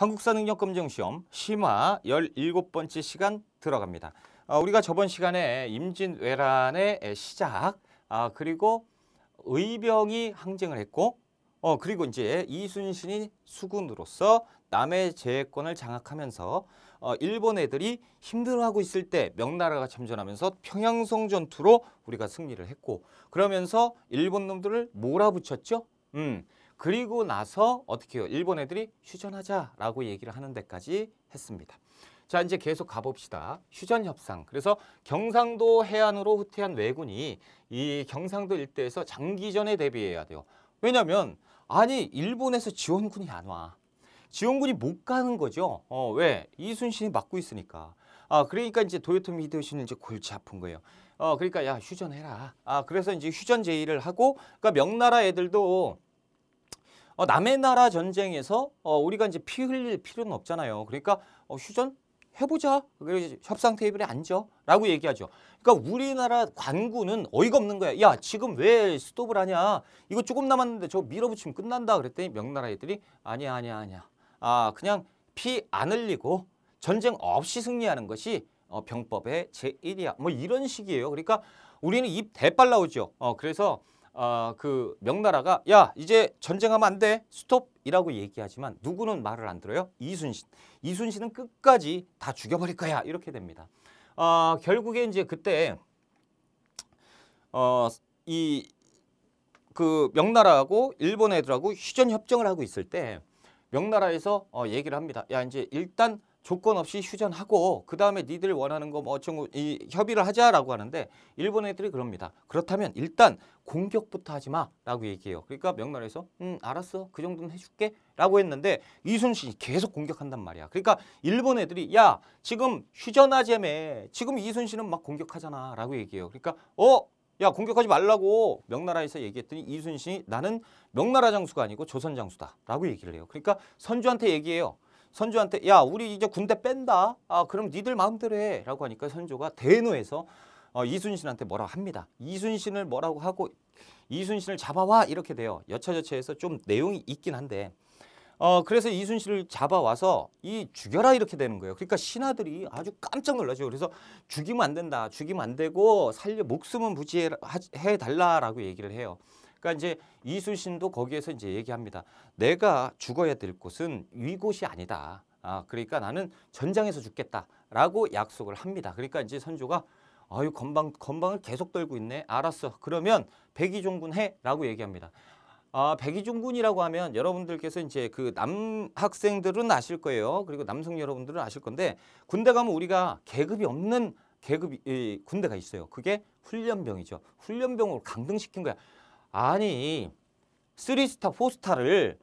한국사 능력검정 시험 심화 17번째 시간 들어갑니다. 어, 우리가 저번 시간에 임진왜란의 시작 아, 그리고 의병이 항쟁을 했고 어, 그리고 이제 이순신이 수군으로서 남의 제해권을 장악하면서 어, 일본 애들이 힘들어하고 있을 때 명나라가 참전하면서 평양성 전투로 우리가 승리를 했고 그러면서 일본 놈들을 몰아붙였죠. 음. 그리고 나서 어떻게 해요? 일본 애들이 휴전하자라고 얘기를 하는 데까지 했습니다. 자 이제 계속 가봅시다. 휴전 협상. 그래서 경상도 해안으로 후퇴한 왜군이 이 경상도 일대에서 장기전에 대비해야 돼요. 왜냐하면 아니 일본에서 지원군이 안 와. 지원군이 못 가는 거죠. 어 왜? 이순신이 막고 있으니까. 아 그러니까 이제 도요토미 히데요시는 이제 골치 아픈 거예요. 어 그러니까 야 휴전해라. 아 그래서 이제 휴전 제의를 하고 그러니까 명나라 애들도 어, 남의 나라 전쟁에서 어, 우리가 이제 피 흘릴 필요는 없잖아요. 그러니까 어, 휴전 해보자. 그래서 협상 테이블에 앉아라고 얘기하죠. 그러니까 우리나라 관군은 어이가 없는 거야. 야 지금 왜 스톱을 하냐? 이거 조금 남았는데 저 밀어붙이면 끝난다. 그랬더니 명나라 애들이 아니야 아니야 아니야. 아 그냥 피 안 흘리고 전쟁 없이 승리하는 것이 어, 병법의 제1이야. 뭐 이런 식이에요. 그러니까 우리는 입 대빨 나오죠. 어, 그래서 어, 그 명나라가 야 이제 전쟁하면 안 돼. 스톱이라고 얘기하지만 누구는 말을 안 들어요? 이순신. 이순신은 끝까지 다 죽여버릴 거야. 이렇게 됩니다. 어, 결국에 이제 그때 어, 이 그 명나라하고 일본 애들하고 휴전 협정을 하고 있을 때 명나라에서 어, 얘기를 합니다. 야 이제 일단 조건 없이 휴전하고 그 다음에 니들 원하는 거 뭐 어쩌고 이 협의를 하자라고 하는데 일본 애들이 그럽니다. 그렇다면 일단 공격부터 하지 마라고 얘기해요. 그러니까 명나라에서 음 알았어 그 정도는 해줄게 라고 했는데 이순신이 계속 공격한단 말이야. 그러니까 일본 애들이 야 지금 휴전하자며 지금 이순신은 막 공격하잖아 라고 얘기해요. 그러니까 어 야 공격하지 말라고 명나라에서 얘기했더니 이순신이 나는 명나라 장수가 아니고 조선 장수다 라고 얘기를 해요. 그러니까 선주한테 얘기해요. 선조한테 야 우리 이제 군대 뺀다. 아 그럼 니들 마음대로 해 라고 하니까 선조가 대노해서 어, 이순신한테 뭐라고 합니다. 이순신을 뭐라고 하고 이순신을 잡아와 이렇게 돼요. 여차저차해서 좀 내용이 있긴 한데 어 그래서 이순신을 잡아와서 이 죽여라 이렇게 되는 거예요. 그러니까 신하들이 아주 깜짝 놀라죠. 그래서 죽이면 안 된다. 죽이면 안 되고 살려 목숨은 부지해 달라라고 얘기를 해요. 그러니까 이제 이순신도 거기에서 이제 얘기합니다. 내가 죽어야 될 곳은 위곳이 아니다. 아, 그러니까 나는 전장에서 죽겠다라고 약속을 합니다. 그러니까 이제 선조가 아유 건방 건방을 계속 떨고 있네. 알았어. 그러면 백의종군 해라고 얘기합니다. 아, 백의종군이라고 하면 여러분들께서 이제 그 남학생들은 아실 거예요. 그리고 남성 여러분들은 아실 건데 군대 가면 우리가 계급이 없는 계급이 이, 군대가 있어요. 그게 훈련병이죠. 훈련병으로 강등시킨 거야. 아니 three star four star를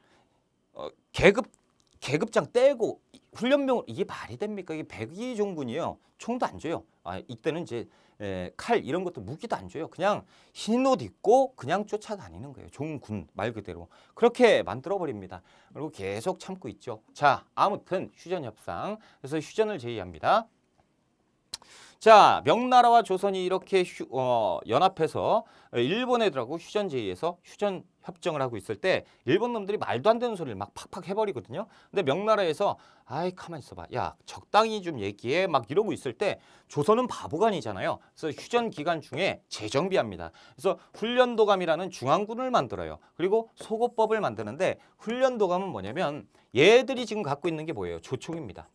어, 계급 계급장 떼고 훈련병을 이게 말이 됩니까? 이게 백의종군이에요. 총도 안 줘요. 아 이때는 이제 에, 칼 이런 것도 무기도 안 줘요. 그냥 흰 옷 입고 그냥 쫓아다니는 거예요. 종군 말 그대로 그렇게 만들어 버립니다. 그리고 계속 참고 있죠. 자 아무튼 휴전 협상 그래서 휴전을 제의합니다. 자 명나라와 조선이 이렇게 휴, 어, 연합해서 일본 애들하고 휴전 제의에서 휴전 협정을 하고 있을 때 일본 놈들이 말도 안 되는 소리를 막 팍팍 해버리거든요. 근데 명나라에서 아이 가만 있어봐. 야 적당히 좀 얘기해 막 이러고 있을 때 조선은 바보가 아니잖아요. 그래서 휴전 기간 중에 재정비합니다. 그래서 훈련도감이라는 중앙군을 만들어요. 그리고 소고법을 만드는데 훈련도감은 뭐냐면 얘들이 지금 갖고 있는 게 뭐예요? 조총입니다.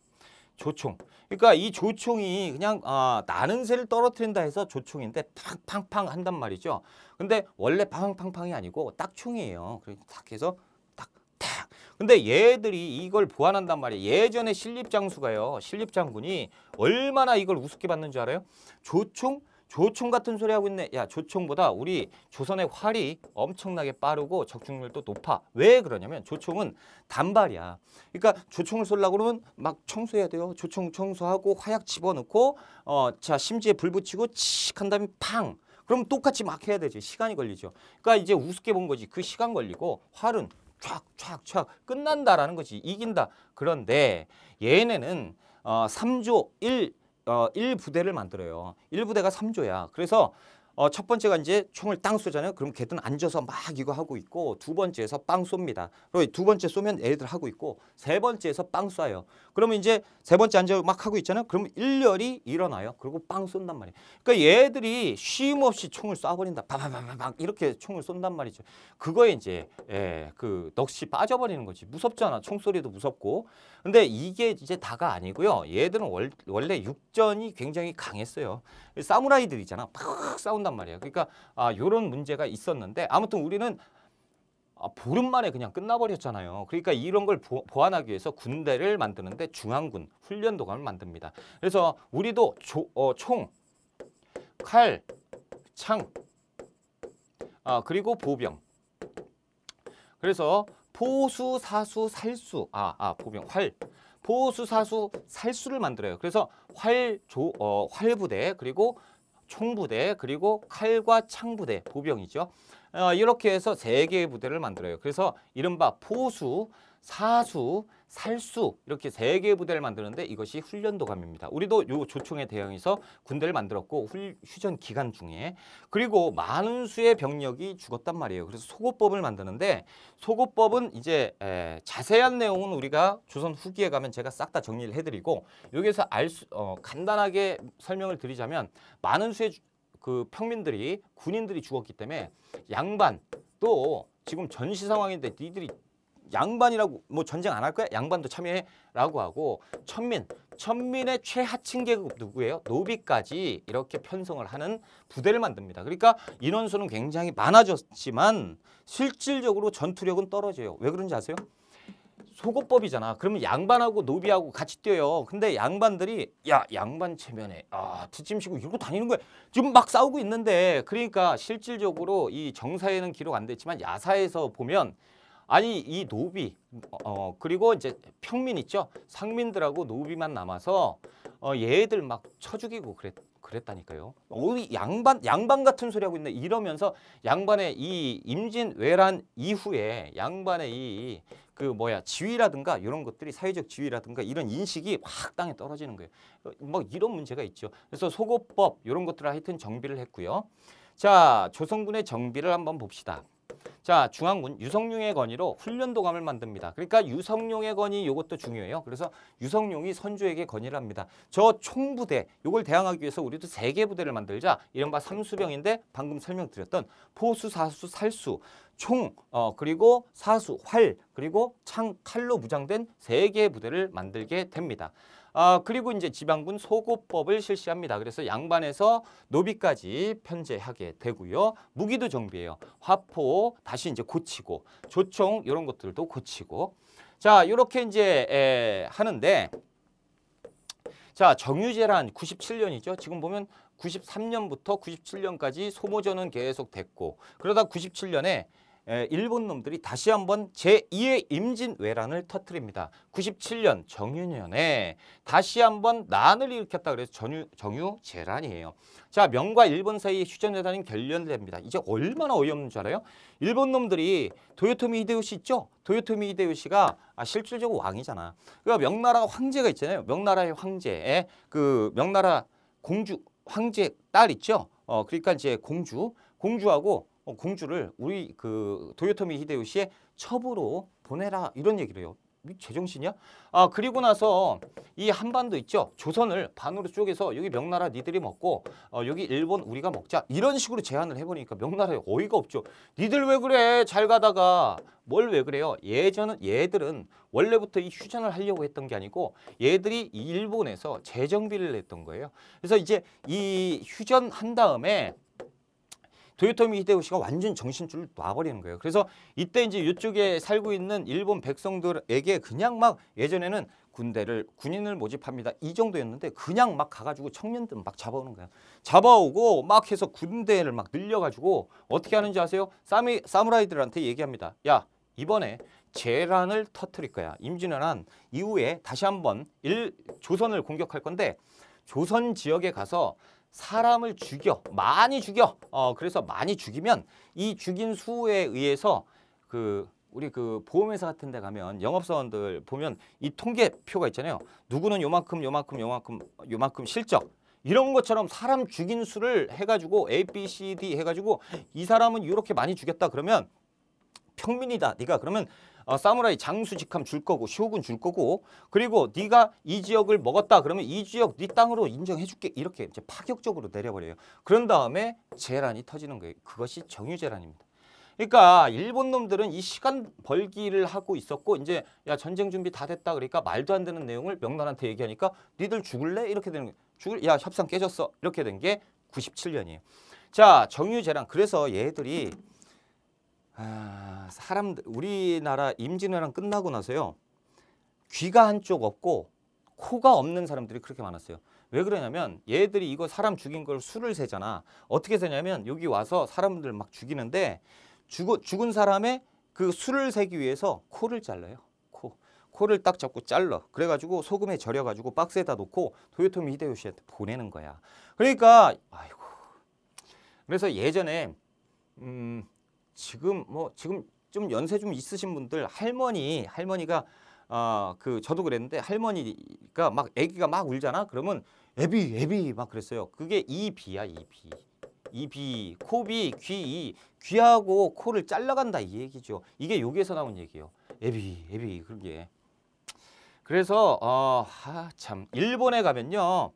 조총. 그러니까 이 조총이 그냥 아, 나는 새를 떨어뜨린다 해서 조총인데 팡팡팡 한단 말이죠. 근데 원래 팡팡팡이 아니고 딱 총이에요. 그래서 딱 해서 딱 탁. 근데 얘들이 이걸 보완한단 말이에요. 예전에 신립장수가요. 신립장군이 얼마나 이걸 우습게 받는 줄 알아요? 조총 조총 같은 소리 하고 있네. 야 조총보다 우리 조선의 활이 엄청나게 빠르고 적중률도 높아. 왜 그러냐면 조총은 단발이야. 그러니까 조총을 쏠려고 그러면 막 청소해야 돼요. 조총 청소하고 화약 집어넣고 어 자 심지에 불 붙이고 칙한 다음에 팡. 그럼 똑같이 막 해야 되지. 시간이 걸리죠. 그러니까 이제 우습게 본 거지. 그 시간 걸리고 활은 촥촥촥 끝난다라는 거지. 이긴다. 그런데 얘네는 어 3조 1 어, 1부대를 만들어요. 1부대가 3조야. 그래서 어, 첫 번째가 이제 총을 땅 쏘잖아요. 그럼 걔들은 앉아서 막 이거 하고 있고 두 번째에서 빵 쏩니다. 그리고 두 번째 쏘면 애들 하고 있고 세 번째에서 빵 쏴요. 그러면 이제 세 번째 앉아 막 하고 있잖아요. 그러면 일렬이 일어나요. 그리고 빵 쏜단 말이에요. 그러니까 얘들이 쉼 없이 총을 쏴버린다. 바바바바박 이렇게 총을 쏜단 말이죠. 그거에 이제 예, 그 넋이 빠져버리는 거지. 무섭잖아. 총소리도 무섭고. 근데 이게 이제 다가 아니고요. 얘들은 월, 원래 육전이 굉장히 강했어요. 사무라이들이잖아. 팍 싸운 단 말이에요. 그러니까 아, 요런 문제가 있었는데 아무튼 우리는 아, 보름 만에 그냥 끝나버렸잖아요. 그러니까 이런 걸 보, 보완하기 위해서 군대를 만드는데 중앙군 훈련도감을 만듭니다. 그래서 우리도 조, 어, 총, 칼, 창, 아, 그리고 보병. 그래서 포수, 사수, 살수, 아, 아, 보병, 활, 포수, 사수, 살수를 만들어요. 그래서 활, 조, 어, 활부대, 그리고 총부대, 그리고 칼과 창부대, 보병이죠. 어, 이렇게 해서 세 개의 부대를 만들어요. 그래서 이른바 포수, 사수, 살수 이렇게 세 개의 부대를 만드는데 이것이 훈련도감입니다. 우리도 요 조총에 대응해서 군대를 만들었고 훌, 휴전 기간 중에 그리고 많은 수의 병력이 죽었단 말이에요. 그래서 소고법을 만드는데 소고법은 이제 에, 자세한 내용은 우리가 조선 후기에 가면 제가 싹 다 정리를 해드리고 여기서 알 수, 어, 간단하게 설명을 드리자면 많은 수의 주- 그 평민들이 군인들이 죽었기 때문에 양반 또 지금 전시 상황인데 니들이 양반이라고 뭐 전쟁 안 할 거야? 양반도 참여해라고 하고 천민 천민의 최하층 계급 누구예요? 노비까지 이렇게 편성을 하는 부대를 만듭니다. 그러니까 인원수는 굉장히 많아졌지만 실질적으로 전투력은 떨어져요. 왜 그런지 아세요? 속어법이잖아. 그러면 양반하고 노비하고 같이 뛰어요. 근데 양반들이 야 양반 체면에 아 뒷짐지고 이러고 다니는 거야. 지금 막 싸우고 있는데 그러니까 실질적으로 이 정사에는 기록 안 됐지만 야사에서 보면 아니 이 노비 어 그리고 이제 평민 있죠 상민들하고 노비만 남아서 어 얘들 막 쳐 죽이고 그랬 그랬다니까요. 어이 양반 양반 같은 소리 하고 있네 이러면서 양반의 이 임진 외란 이후에 양반의 이 그 뭐야 지위라든가 이런 것들이 사회적 지위라든가 이런 인식이 확 땅에 떨어지는 거예요. 어, 뭐 이런 문제가 있죠. 그래서 속어법 이런 것들을 하여튼 정비를 했고요. 자 조선군의 정비를 한번 봅시다. 자 중앙군 유성룡의 건의로 훈련도감을 만듭니다. 그러니까 유성룡의 건의 이것도 중요해요. 그래서 유성룡이 선조에게 건의를 합니다. 저 총부대 요걸 대항하기 위해서 우리도 세 개 부대를 만들자. 이른바 삼수병인데 방금 설명드렸던 포수, 사수, 살수, 총, 어, 그리고 사수, 활, 그리고 창, 칼로 무장된 세 개의 부대를 만들게 됩니다. 아, 그리고 이제 지방군 소고법을 실시합니다. 그래서 양반에서 노비까지 편제하게 되고요. 무기도 정비해요. 화포 다시 이제 고치고 조총 이런 것들도 고치고 자, 이렇게 이제 에, 하는데 자, 정유재란 97년이죠. 지금 보면 93년부터 97년까지 소모전은 계속 됐고 그러다 97년에 에, 일본 놈들이 다시 한번 제2의 임진왜란을 터뜨립니다. 97년 정유년에 다시 한번 난을 일으켰다 그래서 전유, 정유재란이에요. 자 명과 일본 사이의 휴전회담이 결렬됩니다. 이제 얼마나 어이없는 줄 알아요? 일본 놈들이 도요토미 히데요시 있죠? 도요토미 히데요시가 아, 실질적으로 왕이잖아. 그러니까 명나라 황제가 있잖아요. 명나라의 황제, 그 명나라 공주 황제 딸 있죠? 어 그러니까 이제 공주, 공주하고 어, 공주를 우리 그 도요토미 히데요시의 첩으로 보내라 이런 얘기를 해요. 이 제정신이야? 아 그리고 나서 이 한반도 있죠? 조선을 반으로 쪼개서 여기 명나라 니들이 먹고 어, 여기 일본 우리가 먹자. 이런 식으로 제안을 해보니까 명나라에 어이가 없죠. 니들 왜 그래? 잘 가다가. 뭘 왜 그래요? 예전은 얘들은 원래부터 이 휴전을 하려고 했던 게 아니고 얘들이 이 일본에서 재정비를 했던 거예요. 그래서 이제 이 휴전 한 다음에 도요토미 히데요시가 완전 정신줄을 놔버리는 거예요. 그래서 이때 이제 이쪽에 살고 있는 일본 백성들에게 그냥 막 예전에는 군대를 군인을 모집합니다. 이 정도였는데 그냥 막 가가지고 청년들 막 잡아오는 거예요. 잡아오고 막 해서 군대를 막 늘려가지고 어떻게 하는지 아세요? 사미, 사무라이들한테 얘기합니다. 야 이번에 재란을 터트릴 거야. 임진왜란 이후에 다시 한번 일 조선을 공격할 건데 조선 지역에 가서 사람을 죽여 많이 죽여. 어 그래서 많이 죽이면 이 죽인 수에 의해서 그 우리 그 보험회사 같은 데 가면 영업사원들 보면 이 통계표가 있잖아요. 누구는 요만큼 요만큼 요만큼 요만큼 실적. 이런 것처럼 사람 죽인 수를 해가지고 A, B, C, D 해가지고 이 사람은 이렇게 많이 죽였다 그러면 평민이다. 네가 그러면 어, 사무라이 장수 직함 줄 거고 쇼군 줄 거고 그리고 네가 이 지역을 먹었다 그러면 이 지역 네 땅으로 인정해 줄게 이렇게 이제 파격적으로 내려버려요. 그런 다음에 재란이 터지는 거예요. 그것이 정유재란입니다. 그러니까 일본 놈들은 이 시간 벌기를 하고 있었고 이제 야 전쟁 준비 다 됐다 그러니까 말도 안 되는 내용을 명나라한테 얘기하니까 니들 죽을래 이렇게 되는. 죽을 야 협상 깨졌어 이렇게 된 게 97년이에요. 자 정유재란 그래서 얘들이 아, 사람들 우리나라 임진왜란 끝나고 나서요 귀가 한쪽 없고 코가 없는 사람들이 그렇게 많았어요. 왜 그러냐면 얘들이 이거 사람 죽인 걸 수를 세잖아. 어떻게 세냐면 여기 와서 사람들 막 죽이는데 죽, 죽은 사람의 그 수를 세기 위해서 코를 잘라요. 코. 코를 딱 잡고 잘라. 그래가지고 소금에 절여가지고 박스에다 놓고 도요토미 히데요시한테 보내는 거야. 그러니까 아이고. 그래서 예전에 음 지금 뭐 지금 좀 연세 좀 있으신 분들 할머니 할머니가 아그 저도 그랬는데 할머니가 막 아기가 막 울잖아. 그러면 애비 애비 막 그랬어요. 그게 이비야 이비. 이비 코비 귀 귀하고 코를 잘라간다 이 얘기죠. 이게 여기에서 나온 얘기예요. 애비 애비 그게. 그래서 어참 일본에 가면요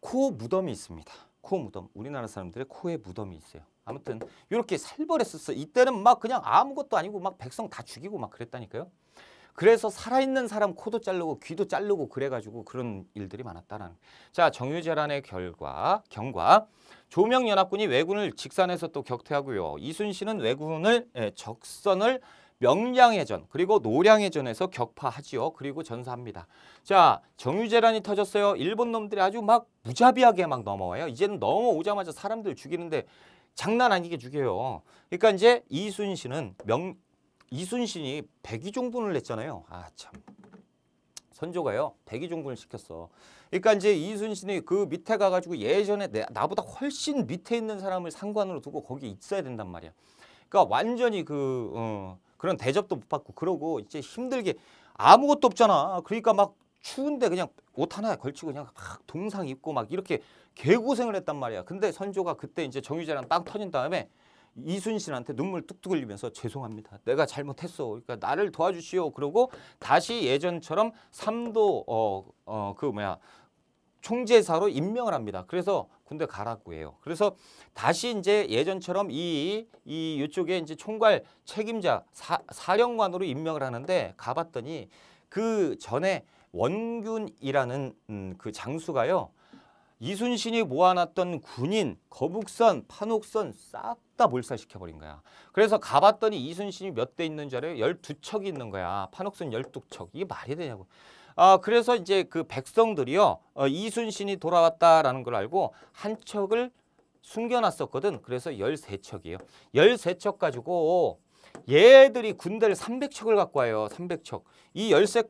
코 무덤이 있습니다. 코 무덤 우리나라 사람들의 코에 무덤이 있어요. 아무튼 이렇게 살벌했었어. 이때는 막 그냥 아무것도 아니고 막 백성 다 죽이고 막 그랬다니까요. 그래서 살아있는 사람 코도 자르고 귀도 자르고 그래가지고 그런 일들이 많았다는. 자 정유재란의 결과 경과 조명연합군이 왜군을 직산해서 또 격퇴하고요. 이순신은 왜군을 예, 적선을 명량해전 그리고 노량해전에서 격파하지요. 그리고 전사합니다. 자 정유재란이 터졌어요. 일본 놈들이 아주 막 무자비하게 막 넘어와요. 이제는 넘어오자마자 사람들 죽이는데 장난 아니게 죽여요. 그러니까 이제 이순신은 명 이순신이 백의종분을 냈잖아요. 아 참. 선조가요. 백의종분을 시켰어. 그러니까 이제 이순신이 그 밑에 가가지고 예전에 내, 나보다 훨씬 밑에 있는 사람을 상관으로 두고 거기 있어야 된단 말이야. 그러니까 완전히 그 어, 그런 대접도 못 받고 그러고 이제 힘들게 아무것도 없잖아. 그러니까 막 추운데 그냥 옷 하나 걸치고 그냥 막 동상 입고 막 이렇게 개고생을 했단 말이야. 근데 선조가 그때 이제 정유재랑 빵 터진 다음에 이순신한테 눈물 뚝뚝 흘리면서 죄송합니다. 내가 잘못했어. 그러니까 나를 도와주시오. 그러고 다시 예전처럼 삼도 어 어 그 뭐야 총재사로 임명을 합니다. 그래서 군대 가라고 해요. 그래서 다시 이제 예전처럼 이, 이 이쪽에 이제 총괄 책임자 사, 사령관으로 임명을 하는데 가봤더니 그 전에 원균이라는 음, 그 장수가요. 이순신이 모아놨던 군인, 거북선, 판옥선 싹 다 몰살시켜버린 거야. 그래서 가봤더니 이순신이 몇 대 있는 줄 알아요? 열두 척이 있는 거야. 판옥선 열두 척. 이게 말이 되냐고. 아 그래서 이제 그 백성들이요. 어, 이순신이 돌아왔다라는 걸 알고 한 척을 숨겨놨었거든. 그래서 열세 척이에요. 열세 척 가지고 얘들이 군대를 300척을 갖고 와요. 300척. 이 열세,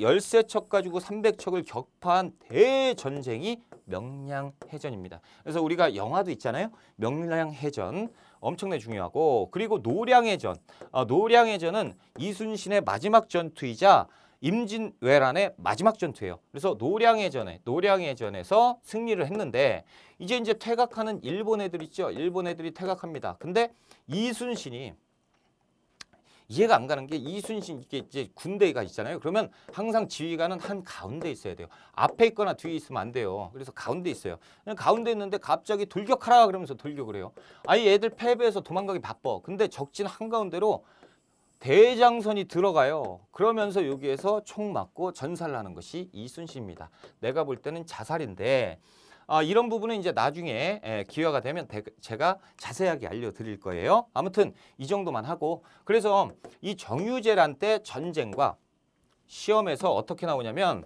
열세 척 가지고 300척을 격파한 대전쟁이 명량해전입니다. 그래서 우리가 영화도 있잖아요. 명량해전 엄청나게 중요하고 그리고 노량해전. 어, 노량해전은 이순신의 마지막 전투이자 임진왜란의 마지막 전투예요. 그래서 노량해전에 노량해전에서 승리를 했는데 이제 이제 퇴각하는 일본 애들 있죠. 일본 애들이 퇴각합니다. 근데 이순신이 이해가 안 가는 게 이순신 이게 이제 군대가 있잖아요. 그러면 항상 지휘관은 한 가운데 있어야 돼요. 앞에 있거나 뒤에 있으면 안 돼요. 그래서 가운데 있어요. 가운데 있는데 갑자기 돌격하라 그러면서 돌격을 해요. 아니 애들 패배해서 도망가기 바빠. 근데 적진 한가운데로 대장선이 들어가요. 그러면서 여기에서 총 맞고 전사를 하는 것이 이순신입니다. 내가 볼 때는 자살인데 아, 이런 부분은 이제 나중에 예, 기회가 되면 대, 제가 자세하게 알려드릴 거예요. 아무튼 이 정도만 하고 그래서 이 정유재란 때 전쟁과 시험에서 어떻게 나오냐면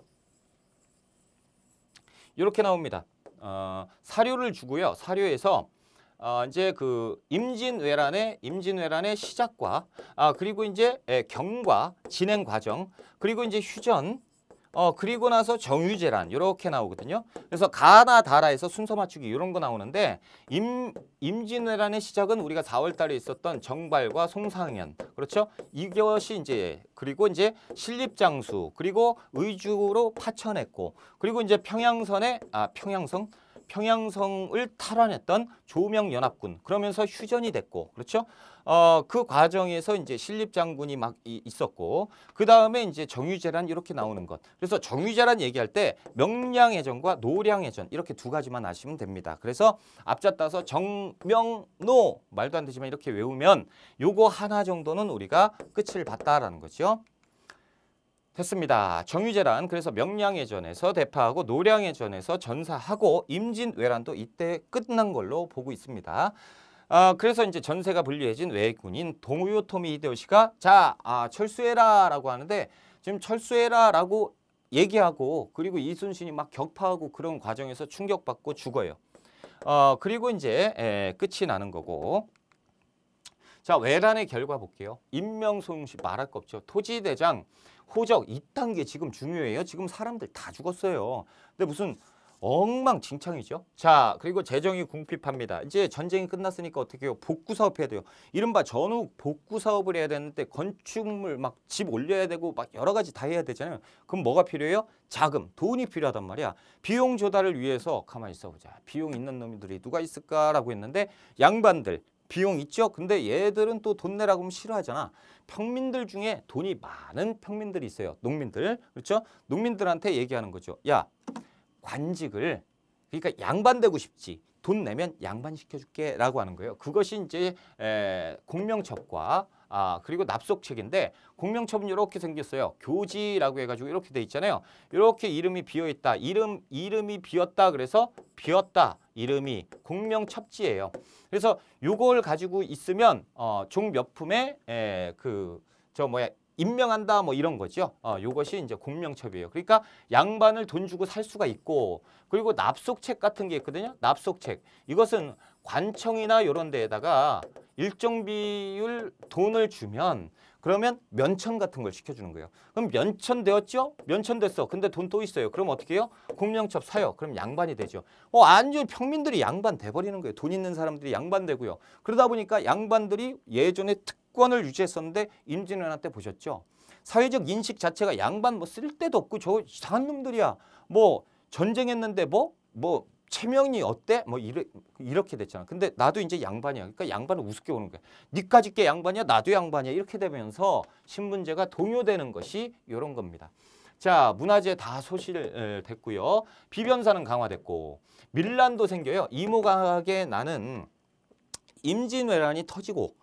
이렇게 나옵니다. 어, 사료를 주고요. 사료에서 어, 이제 그 임진왜란의 임진왜란의 시작과 아 그리고 이제 예, 경과 진행 과정 그리고 이제 휴전 어 그리고 나서 정유재란 이렇게 나오거든요. 그래서 가나 다라에서 순서 맞추기 이런 거 나오는데 임 임진왜란의 시작은 우리가 4월 달에 있었던 정발과 송상현 그렇죠. 이것이 이제 그리고 이제 신립장수 그리고 의주로 파천했고 그리고 이제 평양선에 아 평양성 평양성을 탈환했던 조명연합군. 그러면서 휴전이 됐고 그렇죠? 어, 그 과정에서 이제 신립장군이 막 이, 있었고 그 다음에 이제 정유재란 이렇게 나오는 것. 그래서 정유재란 얘기할 때 명량해전과 노량해전 이렇게 두 가지만 아시면 됩니다. 그래서 앞잡다서 정명노 말도 안 되지만 이렇게 외우면 요거 하나 정도는 우리가 끝을 봤다라는 거죠 됐습니다. 정유재란 그래서 명량해전에서 대파하고 노량해전에서 전사하고 임진왜란도 이때 끝난 걸로 보고 있습니다. 아, 그래서 이제 전세가 분리해진 외군인 동요토미 히데요시가 자 아, 철수해라라고 하는데 지금 철수해라라고 얘기하고 그리고 이순신이 막 격파하고 그런 과정에서 충격받고 죽어요. 어, 그리고 이제 에, 끝이 나는 거고 자 외란의 결과 볼게요. 임명송씨 말할 거 없죠. 토지대장 호적 게 지금 중요해요. 지금 사람들 다 죽었어요. 근데 무슨 엉망진창이죠. 자, 그리고 재정이 궁핍합니다. 이제 전쟁이 끝났으니까 어떻게 해요? 복구 사업 해야 돼요. 이른바 전후 복구 사업을 해야 되는데 건축물 막 집 올려야 되고 막 여러 가지 다 해야 되잖아요. 그럼 뭐가 필요해요? 자금, 돈이 필요하단 말이야. 비용 조달을 위해서 가만히 있어 보자. 비용 있는 놈들이 누가 있을까라고 했는데 양반들 비용 있죠? 근데 얘들은 또 돈 내라고 하면 싫어하잖아. 평민들 중에 돈이 많은 평민들이 있어요. 농민들. 그렇죠? 농민들한테 얘기하는 거죠. 야, 관직을 그러니까 양반되고 싶지. 돈 내면 양반 시켜줄게 라고 하는 거예요. 그것이 이제 에, 공명첩과 아 그리고 납속책인데 공명첩은 이렇게 생겼어요. 교지라고 해가지고 이렇게 돼 있잖아요. 이렇게 이름이 비어 있다. 이름 이름이 비었다. 그래서 비었다. 이름이 공명첩지예요. 그래서 요걸 가지고 있으면 어, 종몇 품에 그 저 뭐야 임명한다 뭐 이런 거죠. 어, 요것이 이제 공명첩이에요. 그러니까 양반을 돈 주고 살 수가 있고 그리고 납속책 같은 게 있거든요. 납속책. 이것은 관청이나 이런 데에다가 일정 비율 돈을 주면 그러면 면천 같은 걸 시켜주는 거예요. 그럼 면천 되었죠? 면천 됐어. 근데 돈 또 있어요. 그럼 어떻게 해요? 공명첩 사요. 그럼 양반이 되죠. 어, 안주 평민들이 양반 돼버리는 거예요. 돈 있는 사람들이 양반 되고요. 그러다 보니까 양반들이 예전에 특 권을 유지했었는데 임진왜란 때 보셨죠? 사회적 인식 자체가 양반 뭐 쓸데도 없고 저 이상한 놈들이야. 뭐 전쟁했는데 뭐뭐 체명이 어때? 뭐 이래, 이렇게 됐잖아. 근데 나도 이제 양반이야. 그러니까 양반을 우습게 보는 거야. 니까지 게 양반이야. 나도 양반이야. 이렇게 되면서 신분제가 동요되는 것이 이런 겁니다. 자, 문화재 다 소실됐고요. 비변사는 강화됐고 밀란도 생겨요. 이모각에 나는 임진왜란이 터지고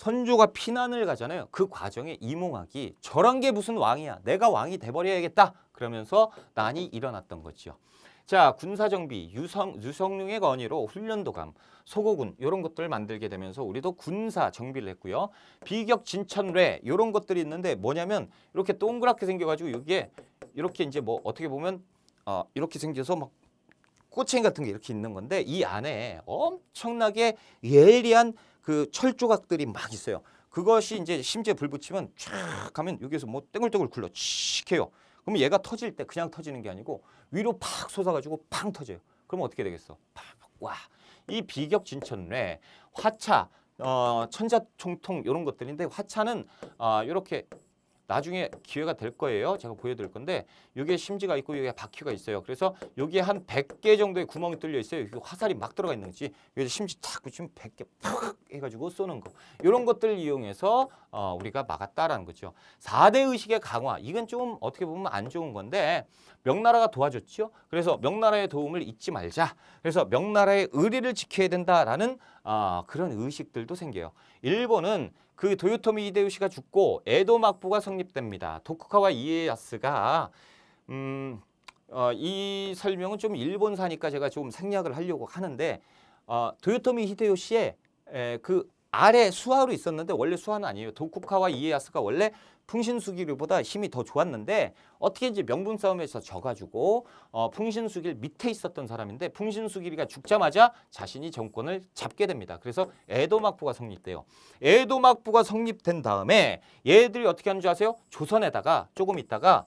선조가 피난을 가잖아요. 그 과정에 이몽학이 저런 게 무슨 왕이야. 내가 왕이 돼버려야겠다. 그러면서 난이 일어났던 거죠. 자 군사정비, 유성, 유성룡의 건의로 훈련도감, 소고군 이런 것들을 만들게 되면서 우리도 군사 정비를 했고요. 비격 진천뢰 이런 것들이 있는데 뭐냐면 이렇게 동그랗게 생겨가지고 이게 이렇게 이제 뭐 어떻게 보면 어, 이렇게 생겨서 막 꼬챙이 같은 게 이렇게 있는 건데 이 안에 엄청나게 예리한 그 철 조각들이 막 있어요. 그것이 이제 심지어 불 붙이면 쫙 하면 여기에서 뭐 땡글땡글 굴러 칙 해요. 그러면 얘가 터질 때 그냥 터지는 게 아니고 위로 팍 솟아가지고 팡 터져요. 그럼 어떻게 되겠어? 팍, 와. 이 비격 진천뇌, 화차, 어, 천자총통 이런 것들인데 화차는 어, 이렇게 나중에 기회가 될 거예요. 제가 보여드릴 건데 이게 심지가 있고 여기에 바퀴가 있어요. 그래서 여기에 한 100개 정도의 구멍이 뚫려 있어요. 여기 화살이 막 들어가 있는 거지. 여기 심지 탁 붙이면 100개 팍 해가지고 쏘는 거. 이런 것들 이용해서 어, 우리가 막았다라는 거죠. 4대 의식의 강화. 이건 좀 어떻게 보면 안 좋은 건데 명나라가 도와줬죠. 그래서 명나라의 도움을 잊지 말자. 그래서 명나라의 의리를 지켜야 된다라는 어, 그런 의식들도 생겨요. 일본은 그 도요토미 히데요시가 죽고 에도 막부가 성립됩니다. 도쿠카와 이에야스가 음, 어, 이 설명은 좀 일본사니까 제가 좀 생략을 하려고 하는데 어, 도요토미 히데요시의 에, 그 아래 수하로 있었는데 원래 수하는 아니에요. 도쿠카와 이에야스가 원래 풍신수기류보다 힘이 더 좋았는데 어떻게 이제 명분 싸움에서 져가지고 어, 풍신수길 밑에 있었던 사람인데 풍신수길이가 죽자마자 자신이 정권을 잡게 됩니다. 그래서 에도막부가 성립돼요. 에도막부가 성립된 다음에 얘들이 어떻게 하는 줄 아세요? 조선에다가 조금 있다가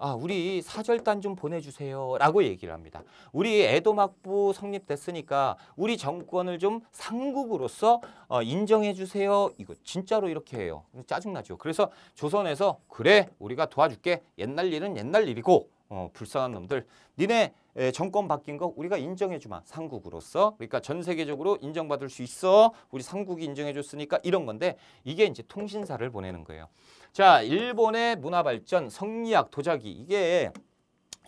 아, 우리 사절단 좀 보내주세요 라고 얘기를 합니다. 우리 애도막부 성립됐으니까 우리 정권을 좀 상국으로서 어, 인정해 주세요. 이거 진짜로 이렇게 해요. 짜증나죠. 그래서 조선에서 그래 우리가 도와줄게. 옛날 일은 옛날 일이고 어, 불쌍한 놈들 니네 에, 정권 바뀐 거 우리가 인정해주마 상국으로서 그러니까 전 세계적으로 인정받을 수 있어 우리 상국이 인정해줬으니까 이런 건데 이게 이제 통신사를 보내는 거예요. 자, 일본의 문화 발전, 성리학, 도자기 이게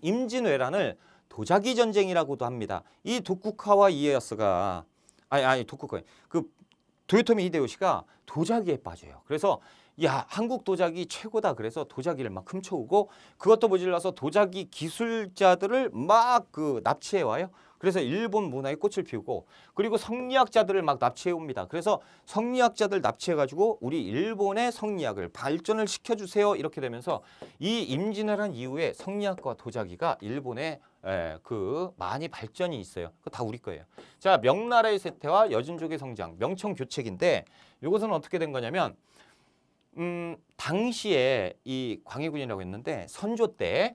임진왜란을 도자기 전쟁이라고도 합니다. 이 도쿠카와 이에야스가 아니 아니 도쿠카 그 도요토미 히데요시가 도자기에 빠져요. 그래서 야 한국 도자기 최고다 그래서 도자기를 막 훔쳐오고 그것도 모질라서 도자기 기술자들을 막 그 납치해 와요. 그래서 일본 문화에 꽃을 피우고 그리고 성리학자들을 막 납치해 옵니다. 그래서 성리학자들 납치해 가지고 우리 일본의 성리학을 발전을 시켜 주세요. 이렇게 되면서 이 임진왜란 이후에 성리학과 도자기가 일본에 에, 그 많이 발전이 있어요. 그거 다 우리 거예요. 자, 명나라의 쇠퇴와 여진족의 성장, 명청 교책인데 이것은 어떻게 된 거냐면 음, 당시에 이 광해군이라고 했는데 선조 때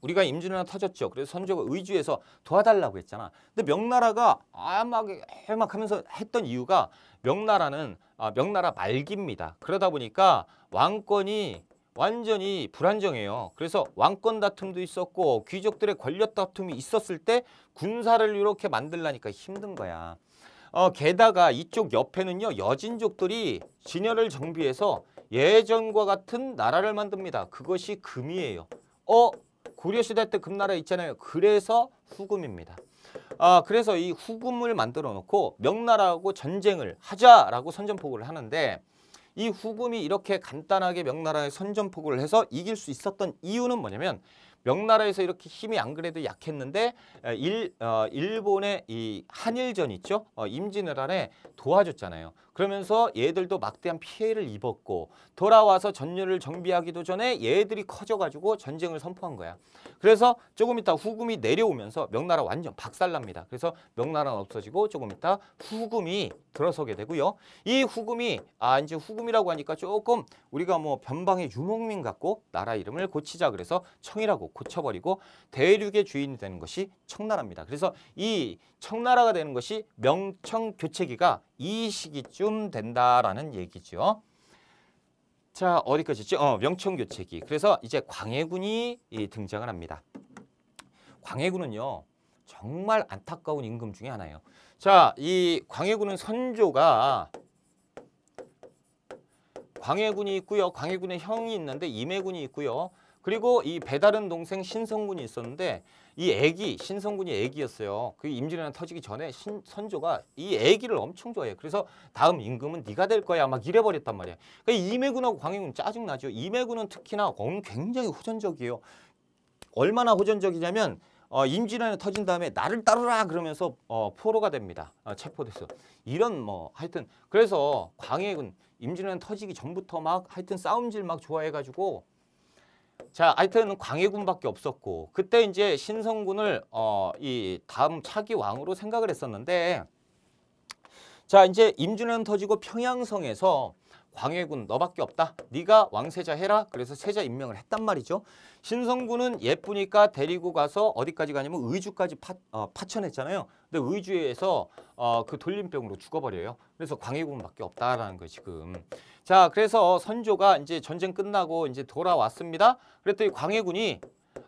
우리가 임진왜란 터졌죠. 그래서 선조가 의주에서 도와달라고 했잖아. 근데 명나라가 아막 해막하면서 했던 이유가 명나라는 아, 명나라 말기입니다. 그러다 보니까 왕권이 완전히 불안정해요. 그래서 왕권 다툼도 있었고 귀족들의 권력 다툼이 있었을 때 군사를 이렇게 만들라니까 힘든 거야. 어, 게다가 이쪽 옆에는요 여진족들이 진열을 정비해서 예전과 같은 나라를 만듭니다. 그것이 금이에요. 어 고려시대 때 금나라 있잖아요. 그래서 후금입니다. 아, 그래서 이 후금을 만들어 놓고 명나라하고 전쟁을 하자라고 선전포고를 하는데 이 후금이 이렇게 간단하게 명나라에 선전포고를 해서 이길 수 있었던 이유는 뭐냐면 명나라에서 이렇게 힘이 안 그래도 약했는데 일, 어, 일본의 이 한일전 있죠? 어, 임진왜란에 도와줬잖아요. 그러면서 얘들도 막대한 피해를 입었고 돌아와서 전열을 정비하기도 전에 얘들이 커져가지고 전쟁을 선포한 거야. 그래서 조금 이따 후금이 내려오면서 명나라 완전 박살납니다. 그래서 명나라는 없어지고 조금 이따 후금이 들어서게 되고요. 이 후금이 아 이제 후금이라고 하니까 조금 우리가 뭐 변방의 유목민 같고 나라 이름을 고치자 그래서 청이라고 고쳐버리고 대륙의 주인이 되는 것이 청나라입니다. 그래서 이 청나라가 되는 것이 명청교체기가 이 시기쯤 된다라는 얘기죠. 자 어디까지 있죠? 어, 명청교체기. 그래서 이제 광해군이 이, 등장을 합니다. 광해군은요 정말 안타까운 임금 중에 하나예요. 자, 이 광해군은 선조가 광해군이 있고요. 광해군의 형이 있는데 임해군이 있고요. 그리고 이 배다른 동생 신성군이 있었는데 이 애기 신성군이 애기였어요. 그 임진왜란 터지기 전에 신, 선조가 이 애기를 엄청 좋아해요. 그래서 다음 임금은 네가 될 거야 막 이래 버렸단 말이에요. 그러니까 임해군하고 광해군 짜증 나죠. 임해군은 특히나 굉장히 호전적이에요. 얼마나 호전적이냐면 어, 임진왜란이 터진 다음에 나를 따르라 그러면서 어, 포로가 됩니다. 어, 체포돼서 이런 뭐 하여튼 그래서 광해군 임진왜란 터지기 전부터 막 하여튼 싸움질 막 좋아해가지고 자, 하여튼 광해군밖에 없었고 그때 이제 신성군을 어, 이 다음 차기 왕으로 생각을 했었는데 자, 이제 임진왜란 터지고 평양성에서 광해군 너밖에 없다. 네가 왕세자 해라. 그래서 세자 임명을 했단 말이죠. 신성군은 예쁘니까 데리고 가서 어디까지 가냐면 의주까지 파, 어, 파천했잖아요. 근데 의주에서 어, 그 돌림병으로 죽어버려요. 그래서 광해군밖에 없다라는 거예요 지금. 자, 그래서 선조가 이제 전쟁 끝나고 이제 돌아왔습니다. 그랬더니 광해군이